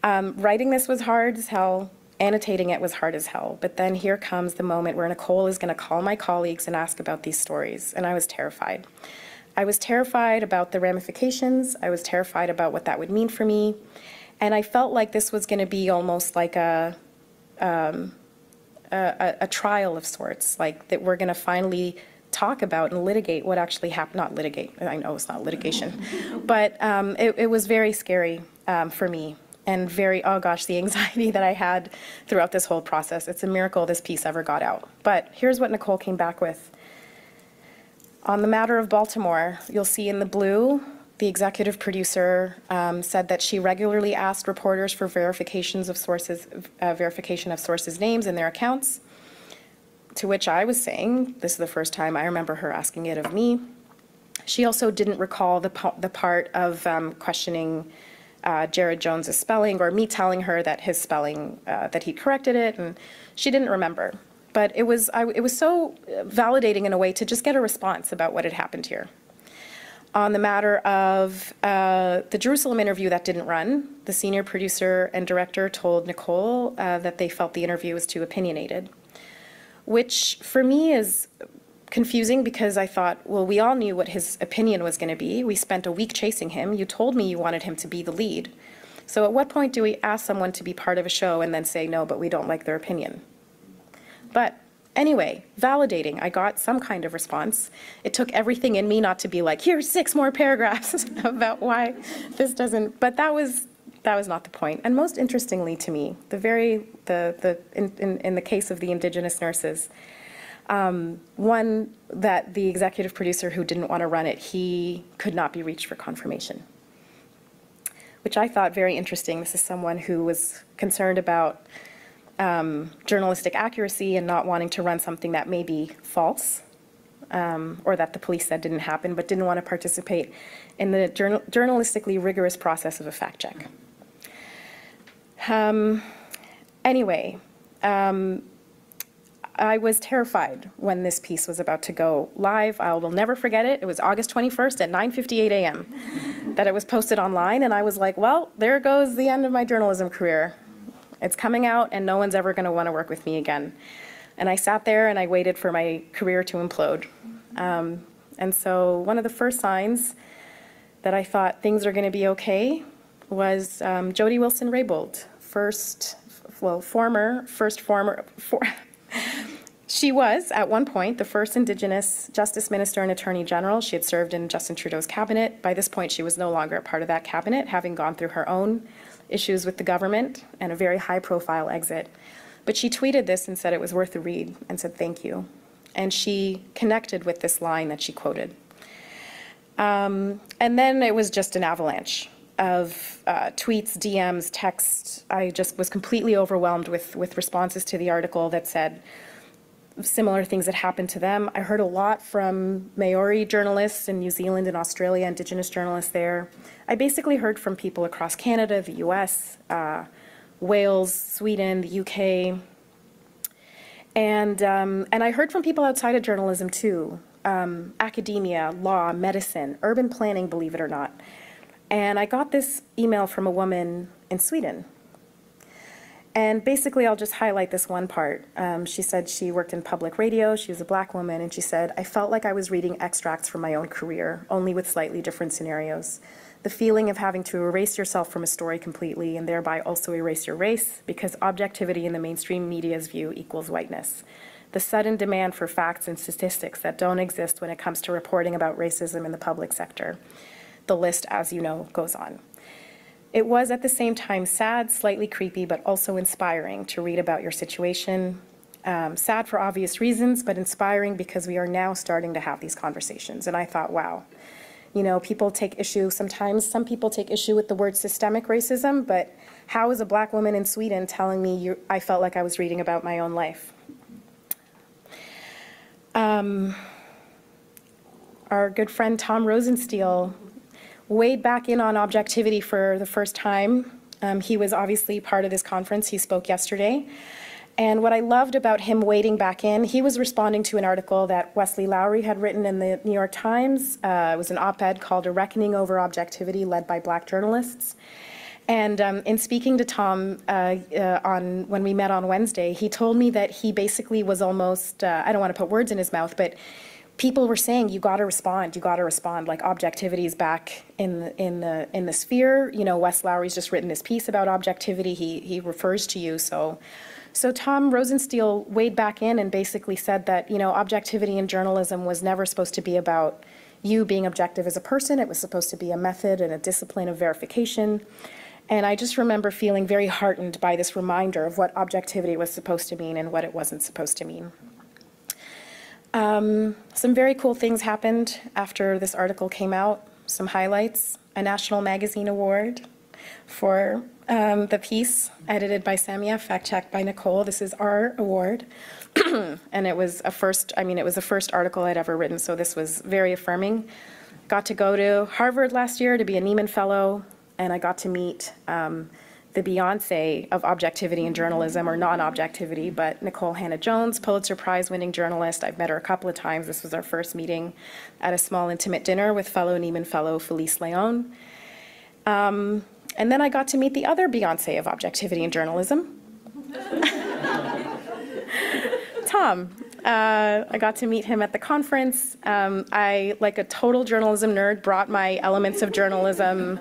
Um, writing this was hard as hell. Annotating it was hard as hell. But then here comes the moment where Nicole is going to call my colleagues and ask about these stories, and I was terrified. I was terrified about the ramifications. I was terrified about what that would mean for me. And I felt like this was going to be almost like a, um, a, a- trial of sorts, like that we're going to finally talk about and litigate what actually happened, not litigate, I know it's not litigation, but um, it, it was very scary um, for me and very, oh gosh, the anxiety that I had throughout this whole process. It's a miracle this piece ever got out. But here's what Nicole came back with. On the matter of Baltimore, you'll see in the blue, the executive producer um, said that she regularly asked reporters for verifications of sources, uh, verification of sources' names in their accounts. To which I was saying, this is the first time I remember her asking it of me. She also didn't recall the, the part of um, questioning uh, Jared Jones's spelling or me telling her that his spelling, uh, that he corrected it, and she didn't remember. But it was, I, it was so validating in a way to just get a response about what had happened here. On the matter of uh, the Jerusalem interview that didn't run, the senior producer and director told Nicole uh, that they felt the interview was too opinionated, which for me is confusing because I thought, well, we all knew what his opinion was going to be. We spent a week chasing him. You told me you wanted him to be the lead. So at what point do we ask someone to be part of a show and then say, no, but we don't like their opinion? But anyway, validating. I got some kind of response. It took everything in me not to be like, here's six more paragraphs about why this doesn't, but that was, that was not the point. And most interestingly to me, the very, the, the, in, in, in the case of the indigenous nurses, um, one, that the executive producer who didn't want to run it, he could not be reached for confirmation, which I thought very interesting. This is someone who was concerned about um, journalistic accuracy and not wanting to run something that may be false um, or that the police said didn't happen, but didn't want to participate in the journal- journalistically rigorous process of a fact check. Um, Anyway, um, I was terrified when this piece was about to go live. I will never forget it. It was August 21st at 9:58 a.m. that it was posted online, and I was like, well, there goes the end of my journalism career. It's coming out, and no one's ever going to want to work with me again. And I sat there and I waited for my career to implode. Um, And so one of the first signs that I thought things are going to be okay was um, Jody Wilson-Raybould, first, well, former, first former, for, she was, at one point, the first Indigenous Justice Minister and Attorney General. She had served in Justin Trudeau's cabinet. By this point, she was no longer a part of that cabinet, having gone through her own issues with the government and a very high-profile exit. But she tweeted this and said it was worth a read and said thank you. And she connected with this line that she quoted. Um, And then it was just an avalanche of uh, tweets, DMs, texts. I just was completely overwhelmed with, with responses to the article that said, similar things that happened to them. I heard a lot from Maori journalists in New Zealand and Australia, Indigenous journalists there. I basically heard from people across Canada, the US, uh, Wales, Sweden, the UK. And, um, and I heard from people outside of journalism too um, academia, law, medicine, urban planning, believe it or not. And I got this email from a woman in Sweden. And basically, I'll just highlight this one part. Um, she said she worked in public radio, she was a black woman, and she said, I felt like I was reading extracts from my own career, only with slightly different scenarios. The feeling of having to erase yourself from a story completely and thereby also erase your race, because objectivity in the mainstream media's view equals whiteness. The sudden demand for facts and statistics that don't exist when it comes to reporting about racism in the public sector. The list, as you know, goes on. It was at the same time sad, slightly creepy, but also inspiring to read about your situation. Um, sad for obvious reasons, but inspiring because we are now starting to have these conversations. And I thought, wow, you know, people take issue, sometimes some people take issue with the word systemic racism, but how is a black woman in Sweden telling me you, I felt like I was reading about my own life? Um, our good friend Tom Rosenstiel weighed back in on objectivity for the first time. Um, he was obviously part of this conference. He spoke yesterday. And what I loved about him wading back in, he was responding to an article that Wesley Lowery had written in the New York Times. Uh, it was an op ed called A Reckoning Over Objectivity, led by black journalists. And um, in speaking to Tom uh, uh, on when we met on Wednesday, he told me that he basically was almost, uh, I don't want to put words in his mouth, but people were saying you got to respond you got to respond. Like objectivity is back in the in the in the sphere. You know Wes Lowery's just written this piece about objectivity. He he refers to you. So so tom rosenstiel weighed back in and basically said that you know objectivity in journalism was never supposed to be about you being objective as a person. It was supposed to be a method and a discipline of verification. And i just remember feeling very heartened by this reminder of what objectivity was supposed to mean and what it wasn't supposed to mean um, some very cool things happened after this article came out. Some highlights a National Magazine Award for um, the piece edited by Samia, fact checked by Nicole. This is our award. and it was a first, I mean, it was the first article I'd ever written, so this was very affirming. Got to go to Harvard last year to be a Nieman Fellow, and I got to meet um, the Beyonce of objectivity in journalism, or non-objectivity, but Nikole Hannah-Jones, Pulitzer Prize-winning journalist. I've met her a couple of times. This was our first meeting at a small intimate dinner with fellow Nieman Fellow Felice Leon. Um, and then I got to meet the other Beyonce of objectivity in journalism. Tom. Uh, I got to meet him at the conference. Um, I, like a total journalism nerd, brought my Elements of Journalism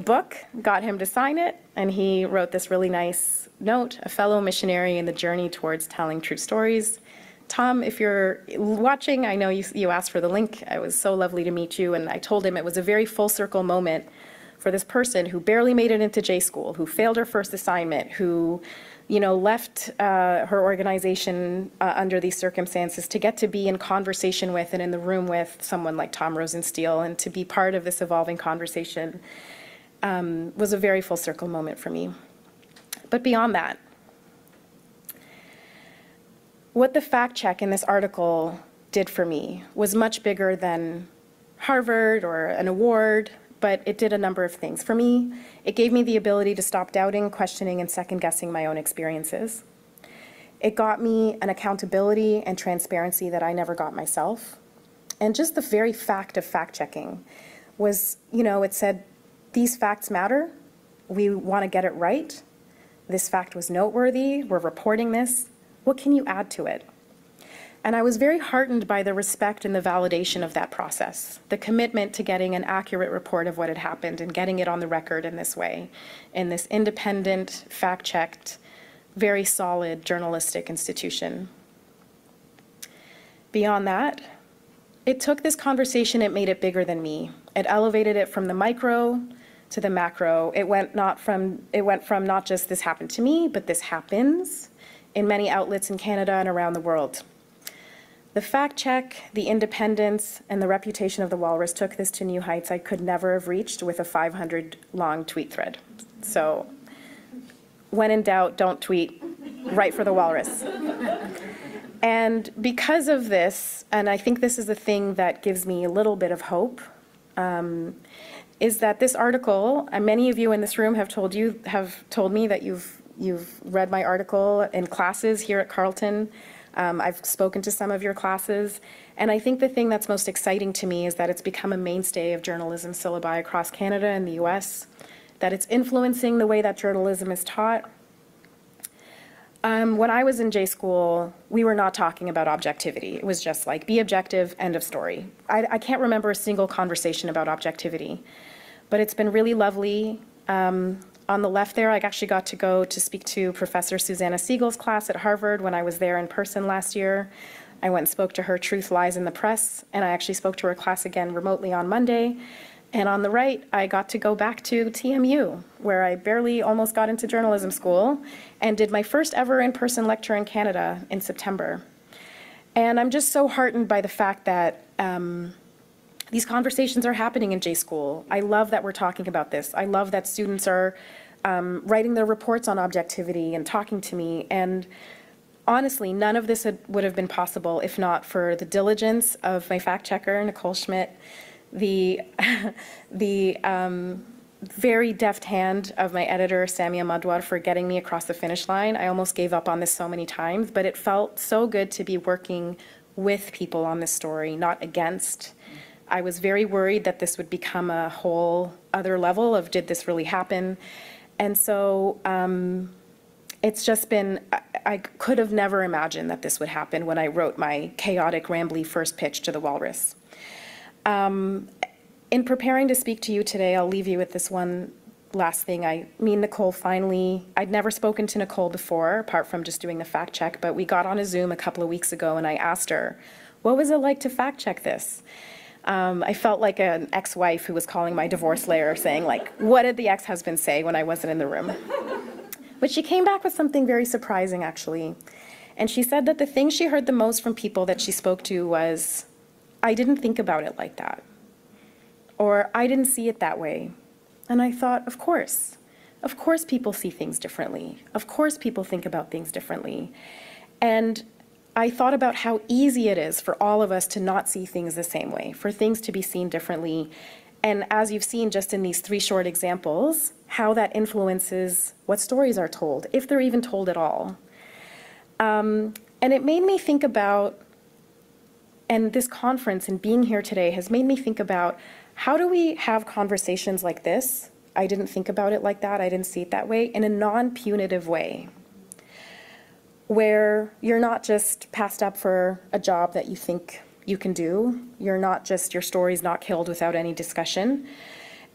book, got him to sign it, and he wrote this really nice note, a fellow missionary in the journey towards telling true stories. Tom, if you're watching, I know you, you asked for the link. It was so lovely to meet you, and I told him it was a very full circle moment for this person who barely made it into J school, who failed her first assignment, who you know, left uh, her organization uh, under these circumstances to get to be in conversation with and in the room with someone like Tom Rosenstiel and to be part of this evolving conversation um, was a very full circle moment for me. But beyond that, what the fact check in this article did for me was much bigger than Harvard or an award, but it did a number of things. For me, it gave me the ability to stop doubting, questioning, and second guessing my own experiences. It got me an accountability and transparency that I never got myself. And just the very fact of fact checking was, you know, it said, these facts matter. We want to get it right. This fact was noteworthy. We're reporting this. What can you add to it? And I was very heartened by the respect and the validation of that process, the commitment to getting an accurate report of what had happened and getting it on the record in this way, in this independent, fact checked, very solid journalistic institution. Beyond that, it took this conversation, it made it bigger than me. It elevated it from the micro to the macro. It went not from it went from not just this happened to me, but this happens in many outlets in Canada and around the world. The fact check, the independence, and the reputation of the Walrus took this to new heights I could never have reached with a 500 long tweet thread. So, when in doubt, don't tweet. Write for the Walrus. And because of this, and I think this is the thing that gives me a little bit of hope, um, is that this article, and many of you in this room have told you, have told me that you've, you've read my article in classes here at Carleton. Um, I've spoken to some of your classes, and I think the thing that's most exciting to me is that it's become a mainstay of journalism syllabi across Canada and the US, that it's influencing the way that journalism is taught. Um, when I was in J school, we were not talking about objectivity. It was just like, be objective, end of story. I, I can't remember a single conversation about objectivity, but it's been really lovely. Um, on the left there, I actually got to go to speak to Professor Susanna Siegel's class at Harvard when I was there in person last year. I went and spoke to her Truth Lies in the Press, and I actually spoke to her class again remotely on Monday. And on the right, I got to go back to TMU, where I barely almost got into journalism school and did my first ever in person lecture in Canada in September. And I'm just so heartened by the fact that um, these conversations are happening in J School. I love that we're talking about this. I love that students are um, writing their reports on objectivity and talking to me. And honestly, none of this had, would have been possible if not for the diligence of my fact checker, Nicole Schmidt, the, the um, very deft hand of my editor, Samia Madwar, for getting me across the finish line. I almost gave up on this so many times, but it felt so good to be working with people on this story, not against. I was very worried that this would become a whole other level of did this really happen? And so um, it's just been, I, I could have never imagined that this would happen when I wrote my chaotic, rambly first pitch to the Walrus. Um, in preparing to speak to you today, I'll leave you with this one last thing. I, me and Nicole finally, I'd never spoken to Nicole before, apart from just doing the fact check, but we got on a Zoom a couple of weeks ago and I asked her, what was it like to fact check this? Um, I felt like an ex-wife who was calling my divorce lawyer saying like, what did the ex-husband say when I wasn't in the room? But she came back with something very surprising actually. And she said that the thing she heard the most from people that she spoke to was, I didn't think about it like that. Or I didn't see it that way. And I thought, of course. Of course people see things differently. Of course people think about things differently. And I thought about how easy it is for all of us to not see things the same way, for things to be seen differently. And as you've seen just in these three short examples, how that influences what stories are told, if they're even told at all. Um, and it made me think about and this conference and being here today has made me think about how do we have conversations like this? I didn't think about it like that. I didn't see it that way in a non-punitive way where you're not just passed up for a job that you think you can do. You're not just, your story's not killed without any discussion.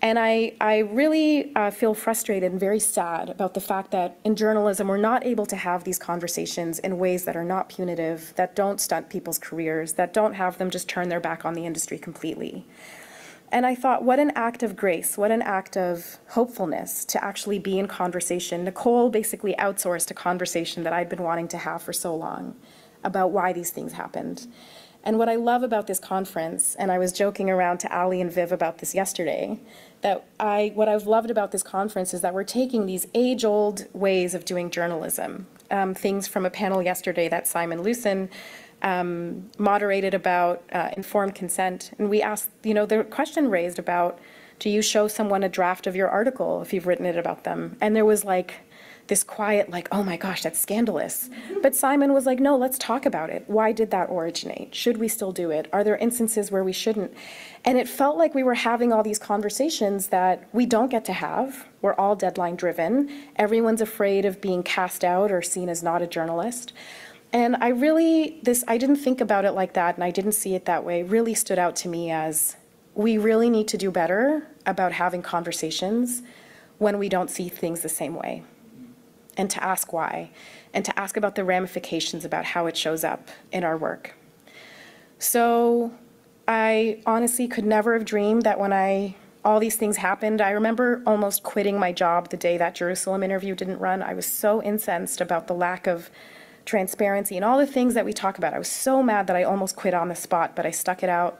And I, I really uh, feel frustrated and very sad about the fact that in journalism, we're not able to have these conversations in ways that are not punitive, that don't stunt people's careers, that don't have them just turn their back on the industry completely. And I thought, what an act of grace, what an act of hopefulness to actually be in conversation. Nicole basically outsourced a conversation that I'd been wanting to have for so long about why these things happened. And what I love about this conference, and I was joking around to Ali and Viv about this yesterday, that I, what I've loved about this conference is that we're taking these age-old ways of doing journalism. Um, things from a panel yesterday that Simon Lewsen um, moderated about uh, informed consent. And we asked, you know, the question raised about, do you show someone a draft of your article if you've written it about them? And there was like, this quiet, like, oh my gosh, that's scandalous. But Simon was like, no, let's talk about it. Why did that originate? Should we still do it? Are there instances where we shouldn't? And it felt like we were having all these conversations that we don't get to have. We're all deadline driven. Everyone's afraid of being cast out or seen as not a journalist. And I really, this, I didn't think about it like that and I didn't see it that way, really stood out to me as we really need to do better about having conversations when we don't see things the same way and to ask why, and to ask about the ramifications about how it shows up in our work. So I honestly could never have dreamed that when I all these things happened, I remember almost quitting my job the day that Jerusalem interview didn't run. I was so incensed about the lack of transparency and all the things that we talk about. I was so mad that I almost quit on the spot, but I stuck it out.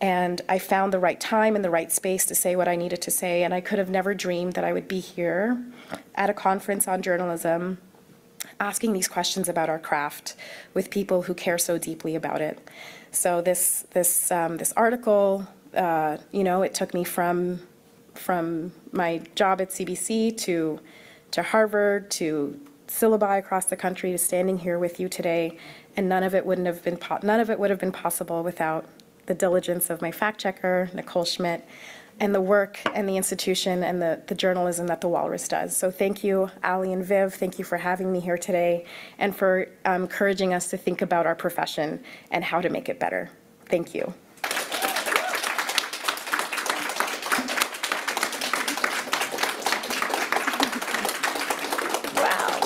And I found the right time and the right space to say what I needed to say. And I could have never dreamed that I would be here at a conference on journalism asking these questions about our craft with people who care so deeply about it. So this this um, this article, uh, you know, it took me from from my job at CBC to to Harvard to syllabi across the country to standing here with you today, and none of it wouldn't have been none of it would have been possible without the diligence of my fact checker Nicole Schmidt, and the work and the institution and the, the journalism that the Walrus does. So thank you, Ali and Viv. Thank you for having me here today and for um, encouraging us to think about our profession and how to make it better. Thank you. Wow.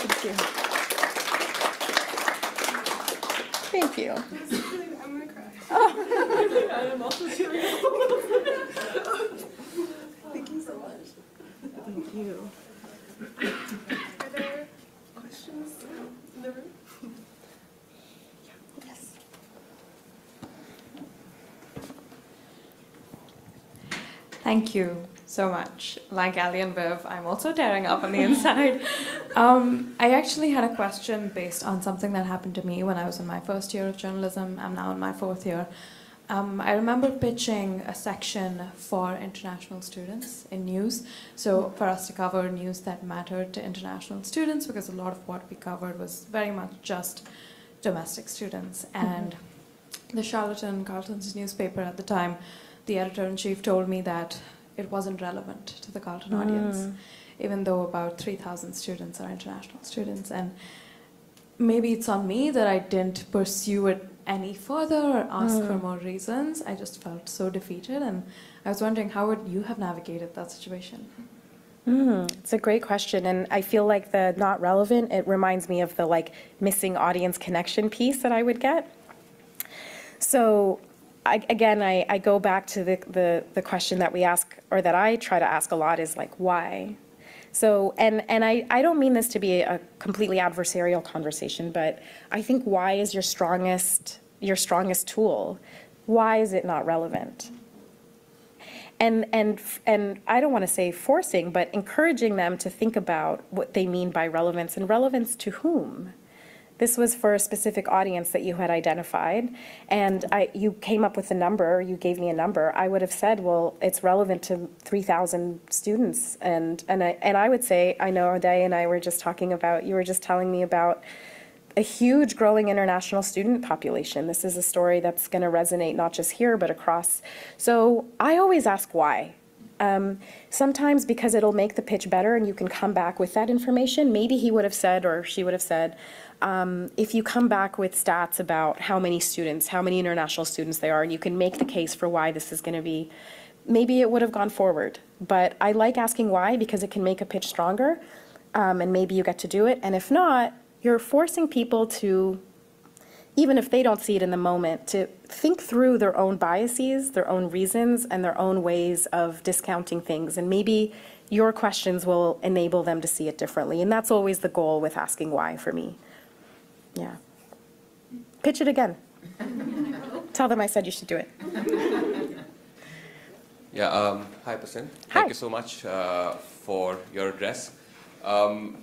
Thank you. Thank you. I'm gonna cry. I'm also cheering. Thank you so much. Thank you. Are there questions in the room? Yes. Thank you so much. Like Ali and Viv, I'm also tearing up on the inside. Um, I actually had a question based on something that happened to me when I was in my first year of journalism. I'm now in my fourth year. Um, I remember pitching a section for international students in news. So, for us to cover news that mattered to international students, because a lot of what we covered was very much just domestic students. And the Charlatan Carleton's newspaper at the time, the editor in chief told me that it wasn't relevant to the Carleton audience, even though about 3,000 students are international students. And maybe it's on me that I didn't pursue it any further or ask for more reasons. I just felt so defeated. And I was wondering, how would you have navigated that situation? Mm, it's a great question, and I feel like the not relevant. It reminds me of the like missing audience connection piece that I would get. So, I, again, I, I go back to the, the the question that we ask, or that I try to ask a lot, is like why. So, and and I I don't mean this to be a completely adversarial conversation, but I think why is your strongest your strongest tool. Why is it not relevant? and and and I don't want to say forcing, but encouraging them to think about what they mean by relevance and relevance to whom. This was for a specific audience that you had identified, and I, you came up with a number. You gave me a number. I would have said, well, it's relevant to 3,000 students, and and I and I would say, I know Day and I were just talking about. You were just telling me about a huge growing international student population. This is a story that's going to resonate not just here, but across. So I always ask why. Um, sometimes because it'll make the pitch better and you can come back with that information. Maybe he would have said, or she would have said, um, if you come back with stats about how many students, how many international students there are, and you can make the case for why this is going to be, maybe it would have gone forward. But I like asking why because it can make a pitch stronger, um, and maybe you get to do it. And if not, you're forcing people to, even if they don't see it in the moment, to think through their own biases, their own reasons, and their own ways of discounting things. And maybe your questions will enable them to see it differently. And that's always the goal with asking why for me. Yeah. Pitch it again. Tell them I said you should do it. Yeah, um, hi, Prasin. Hi. Thank you so much uh, for your address. Um,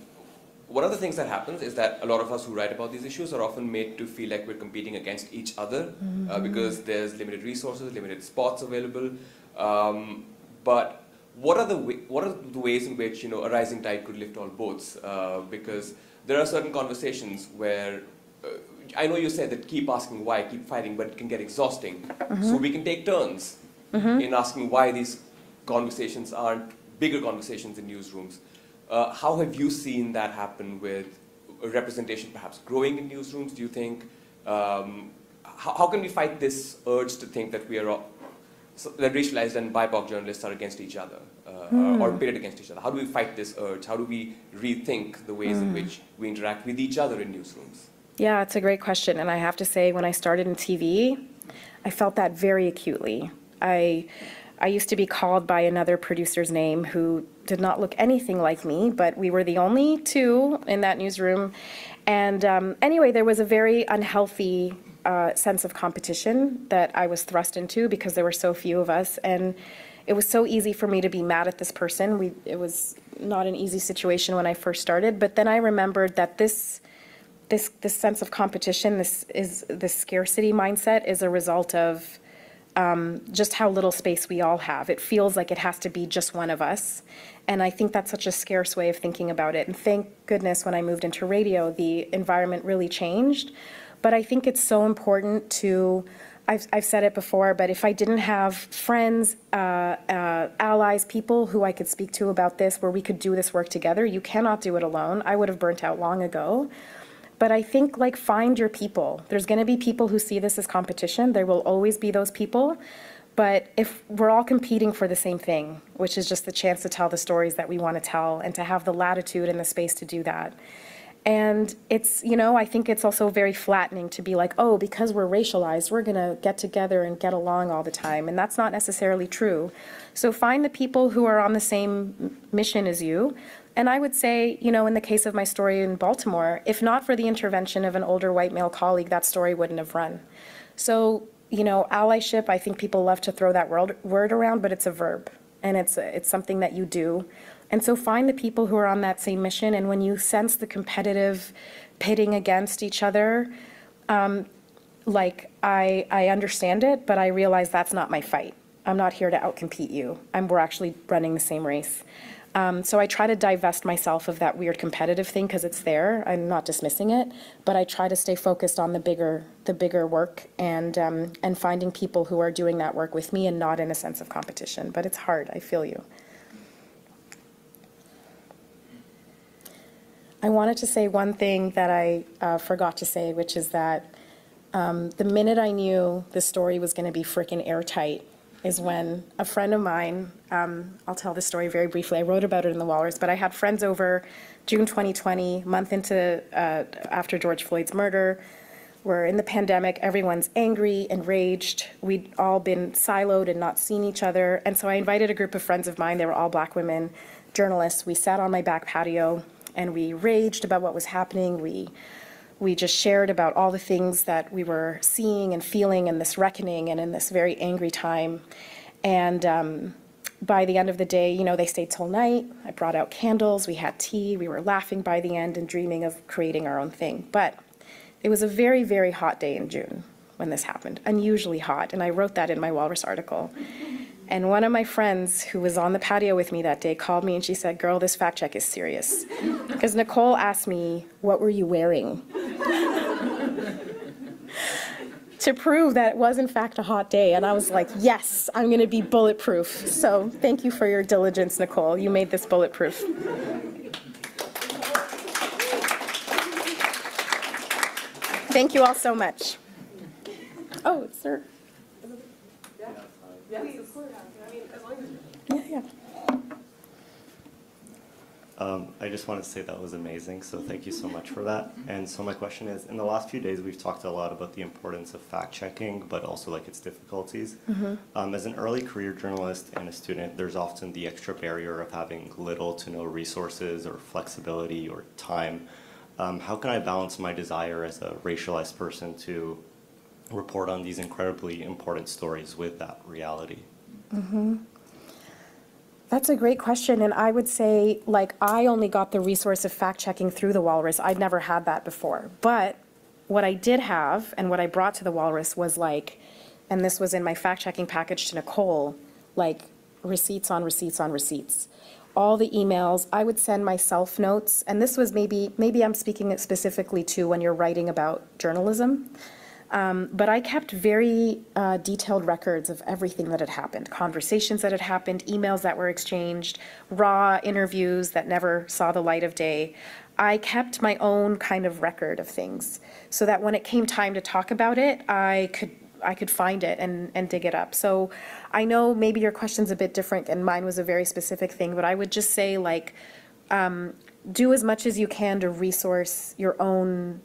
one of the things that happens is that a lot of us who write about these issues are often made to feel like we're competing against each other uh, because there's limited resources, limited spots available. Um, but what are the what are the ways in which you know a rising tide could lift all boats? Uh, because there are certain conversations where uh, I know you said that keep asking why, keep fighting, but it can get exhausting. So we can take turns in asking why these conversations aren't bigger conversations in newsrooms. Uh, how have you seen that happen with representation perhaps growing in newsrooms, do you think? Um, how, how can we fight this urge to think that we are all, so that racialized and BIPOC journalists are against each other uh, or pitted against each other? How do we fight this urge? How do we rethink the ways in which we interact with each other in newsrooms? Yeah, it's a great question. And I have to say, when I started in TV, I felt that very acutely. I, I used to be called by another producer's name who did not look anything like me, but we were the only two in that newsroom. And um, anyway, there was a very unhealthy uh, sense of competition that I was thrust into because there were so few of us. And it was so easy for me to be mad at this person. We, it was not an easy situation when I first started, but then I remembered that this, this, this sense of competition, this is, this scarcity mindset is a result of um, just how little space we all have. It feels like it has to be just one of us. And I think that's such a scarce way of thinking about it. And thank goodness when I moved into radio, the environment really changed. But I think it's so important to, I've, I've said it before, but if I didn't have friends, uh, uh, allies, people who I could speak to about this, where we could do this work together, you cannot do it alone. I would have burnt out long ago. But I think like find your people. There's going to be people who see this as competition. There will always be those people. But if we're all competing for the same thing, which is just the chance to tell the stories that we want to tell and to have the latitude and the space to do that. And it's, you know, I think it's also very flattening to be like, oh, because we're racialized, we're going to get together and get along all the time. And that's not necessarily true. So find the people who are on the same mission as you. And I would say, you know, in the case of my story in Baltimore, if not for the intervention of an older white male colleague, that story wouldn't have run. So, you know, allyship, I think people love to throw that word, around, but it's a verb. And it's, it's something that you do. And so find the people who are on that same mission. And when you sense the competitive pitting against each other, um, like I, I understand it, but I realize that's not my fight. I'm not here to outcompete you. I'm, we're actually running the same race. Um, so I try to divest myself of that weird competitive thing because it's there. I'm not dismissing it, but I try to stay focused on the bigger, the bigger work and um, and finding people who are doing that work with me and not in a sense of competition. But it's hard. I feel you. I wanted to say one thing that I uh, forgot to say, which is that um, the minute I knew the story was going to be freaking airtight is when a friend of mine, um, I'll tell the story very briefly. I wrote about it in the Walrus, but I had friends over June 2020, month into uh, after George Floyd's murder. We're in the pandemic. Everyone's angry, enraged. We'd all been siloed and not seen each other. And so I invited a group of friends of mine. They were all black women, journalists. We sat on my back patio and we raged about what was happening. We we just shared about all the things that we were seeing and feeling in this reckoning and in this very angry time. And um, by the end of the day, you know, they stayed till night. I brought out candles, we had tea, we were laughing by the end and dreaming of creating our own thing. But it was a very, very hot day in June when this happened, unusually hot. And I wrote that in my Walrus article. And one of my friends who was on the patio with me that day called me and she said, Girl, this fact check is serious. Because Nicole asked me, What were you wearing? to prove that it was in fact a hot day. And I was like, Yes, I'm going to be bulletproof. So thank you for your diligence, Nicole. You made this bulletproof. Thank you all so much. Oh, sir. Yeah, yeah. Um, I just wanted to say that was amazing, so thank you so much for that. And so my question is, in the last few days, we've talked a lot about the importance of fact checking, but also like its difficulties. Um, as an early career journalist and a student, there's often the extra barrier of having little to no resources or flexibility or time. Um, how can I balance my desire as a racialized person to report on these incredibly important stories with that reality? Mm-hmm. That's a great question, and I would say, like, I only got the resource of fact-checking through the Walrus. I'd never had that before. But what I did have, and what I brought to the Walrus was like, and this was in my fact-checking package to Nicole, like, receipts on receipts on receipts. All the emails, I would send myself notes, and this was maybe, maybe I'm speaking it specifically to when you're writing about journalism. Um, but I kept very uh, detailed records of everything that had happened conversations that had happened, emails that were exchanged, raw interviews that never saw the light of day. I kept my own kind of record of things so that when it came time to talk about it, I could. I could find it and, and dig it up. So I know maybe your question's a bit different and mine was a very specific thing, but I would just say like, um, do as much as you can to resource your own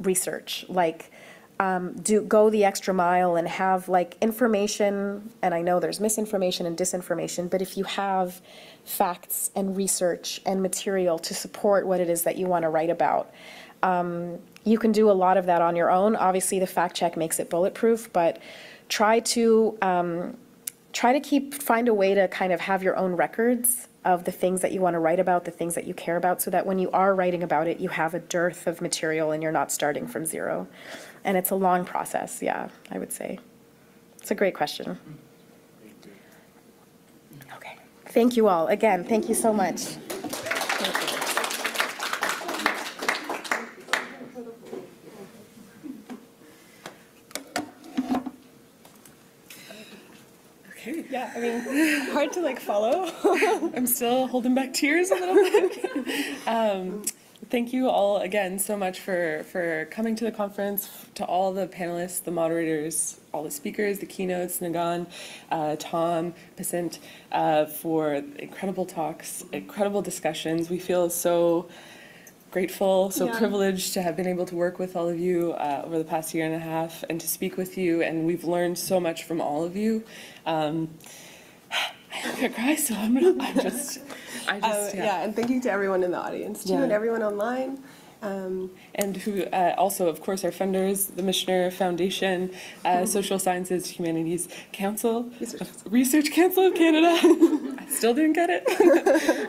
research. Like, um, do go the extra mile and have like information and i know there's misinformation and disinformation but if you have facts and research and material to support what it is that you want to write about um, you can do a lot of that on your own obviously the fact check makes it bulletproof but try to um, try to keep, find a way to kind of have your own records of the things that you want to write about, the things that you care about, so that when you are writing about it, you have a dearth of material and you're not starting from zero. And it's a long process, yeah, I would say. It's a great question. Okay. Thank you all. Again, thank you so much. Okay, yeah, I mean, hard to like follow. I'm still holding back tears a little bit. um, thank you all again so much for, for coming to the conference, to all the panelists, the moderators, all the speakers, the keynotes, Nagan, uh, Tom, Pacinthe, uh, for incredible talks, incredible discussions. We feel so grateful, so Yeah. privileged to have been able to work with all of you uh, over the past year and a half and to speak with you. And we've learned so much from all of you. Um, I'm gonna cry, so I'm, gonna, I'm just, I just, Uh, yeah, and thank you to everyone in the audience too, Yeah. and everyone online. Um, and who uh, also, of course, our funders, the Michener Foundation, uh, Social Sciences Humanities Council, Research. Research Council of Canada. I still didn't get it.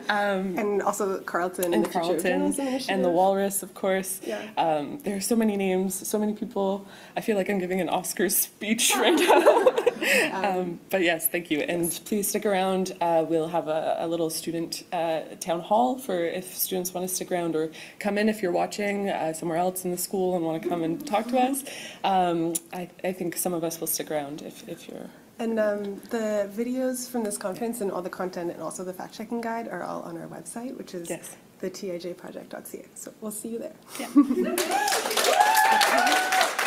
and also Carleton and the Future Carleton and the Walrus, of course. Yeah. Um, there are so many names, so many people. I feel like I'm giving an Oscars speech right now. um, but yes, thank you, and please stick around. Uh, we'll have a, a little student uh, town hall for if students want to stick around or come in if you're watching uh, somewhere else in the school and want to come and talk to us. Um, I, I think some of us will stick around if, if you're. And um, the videos from this conference and all the content and also the fact-checking guide are all on our website, which is Yes. the tijproject.ca. So we'll see you there. Yeah.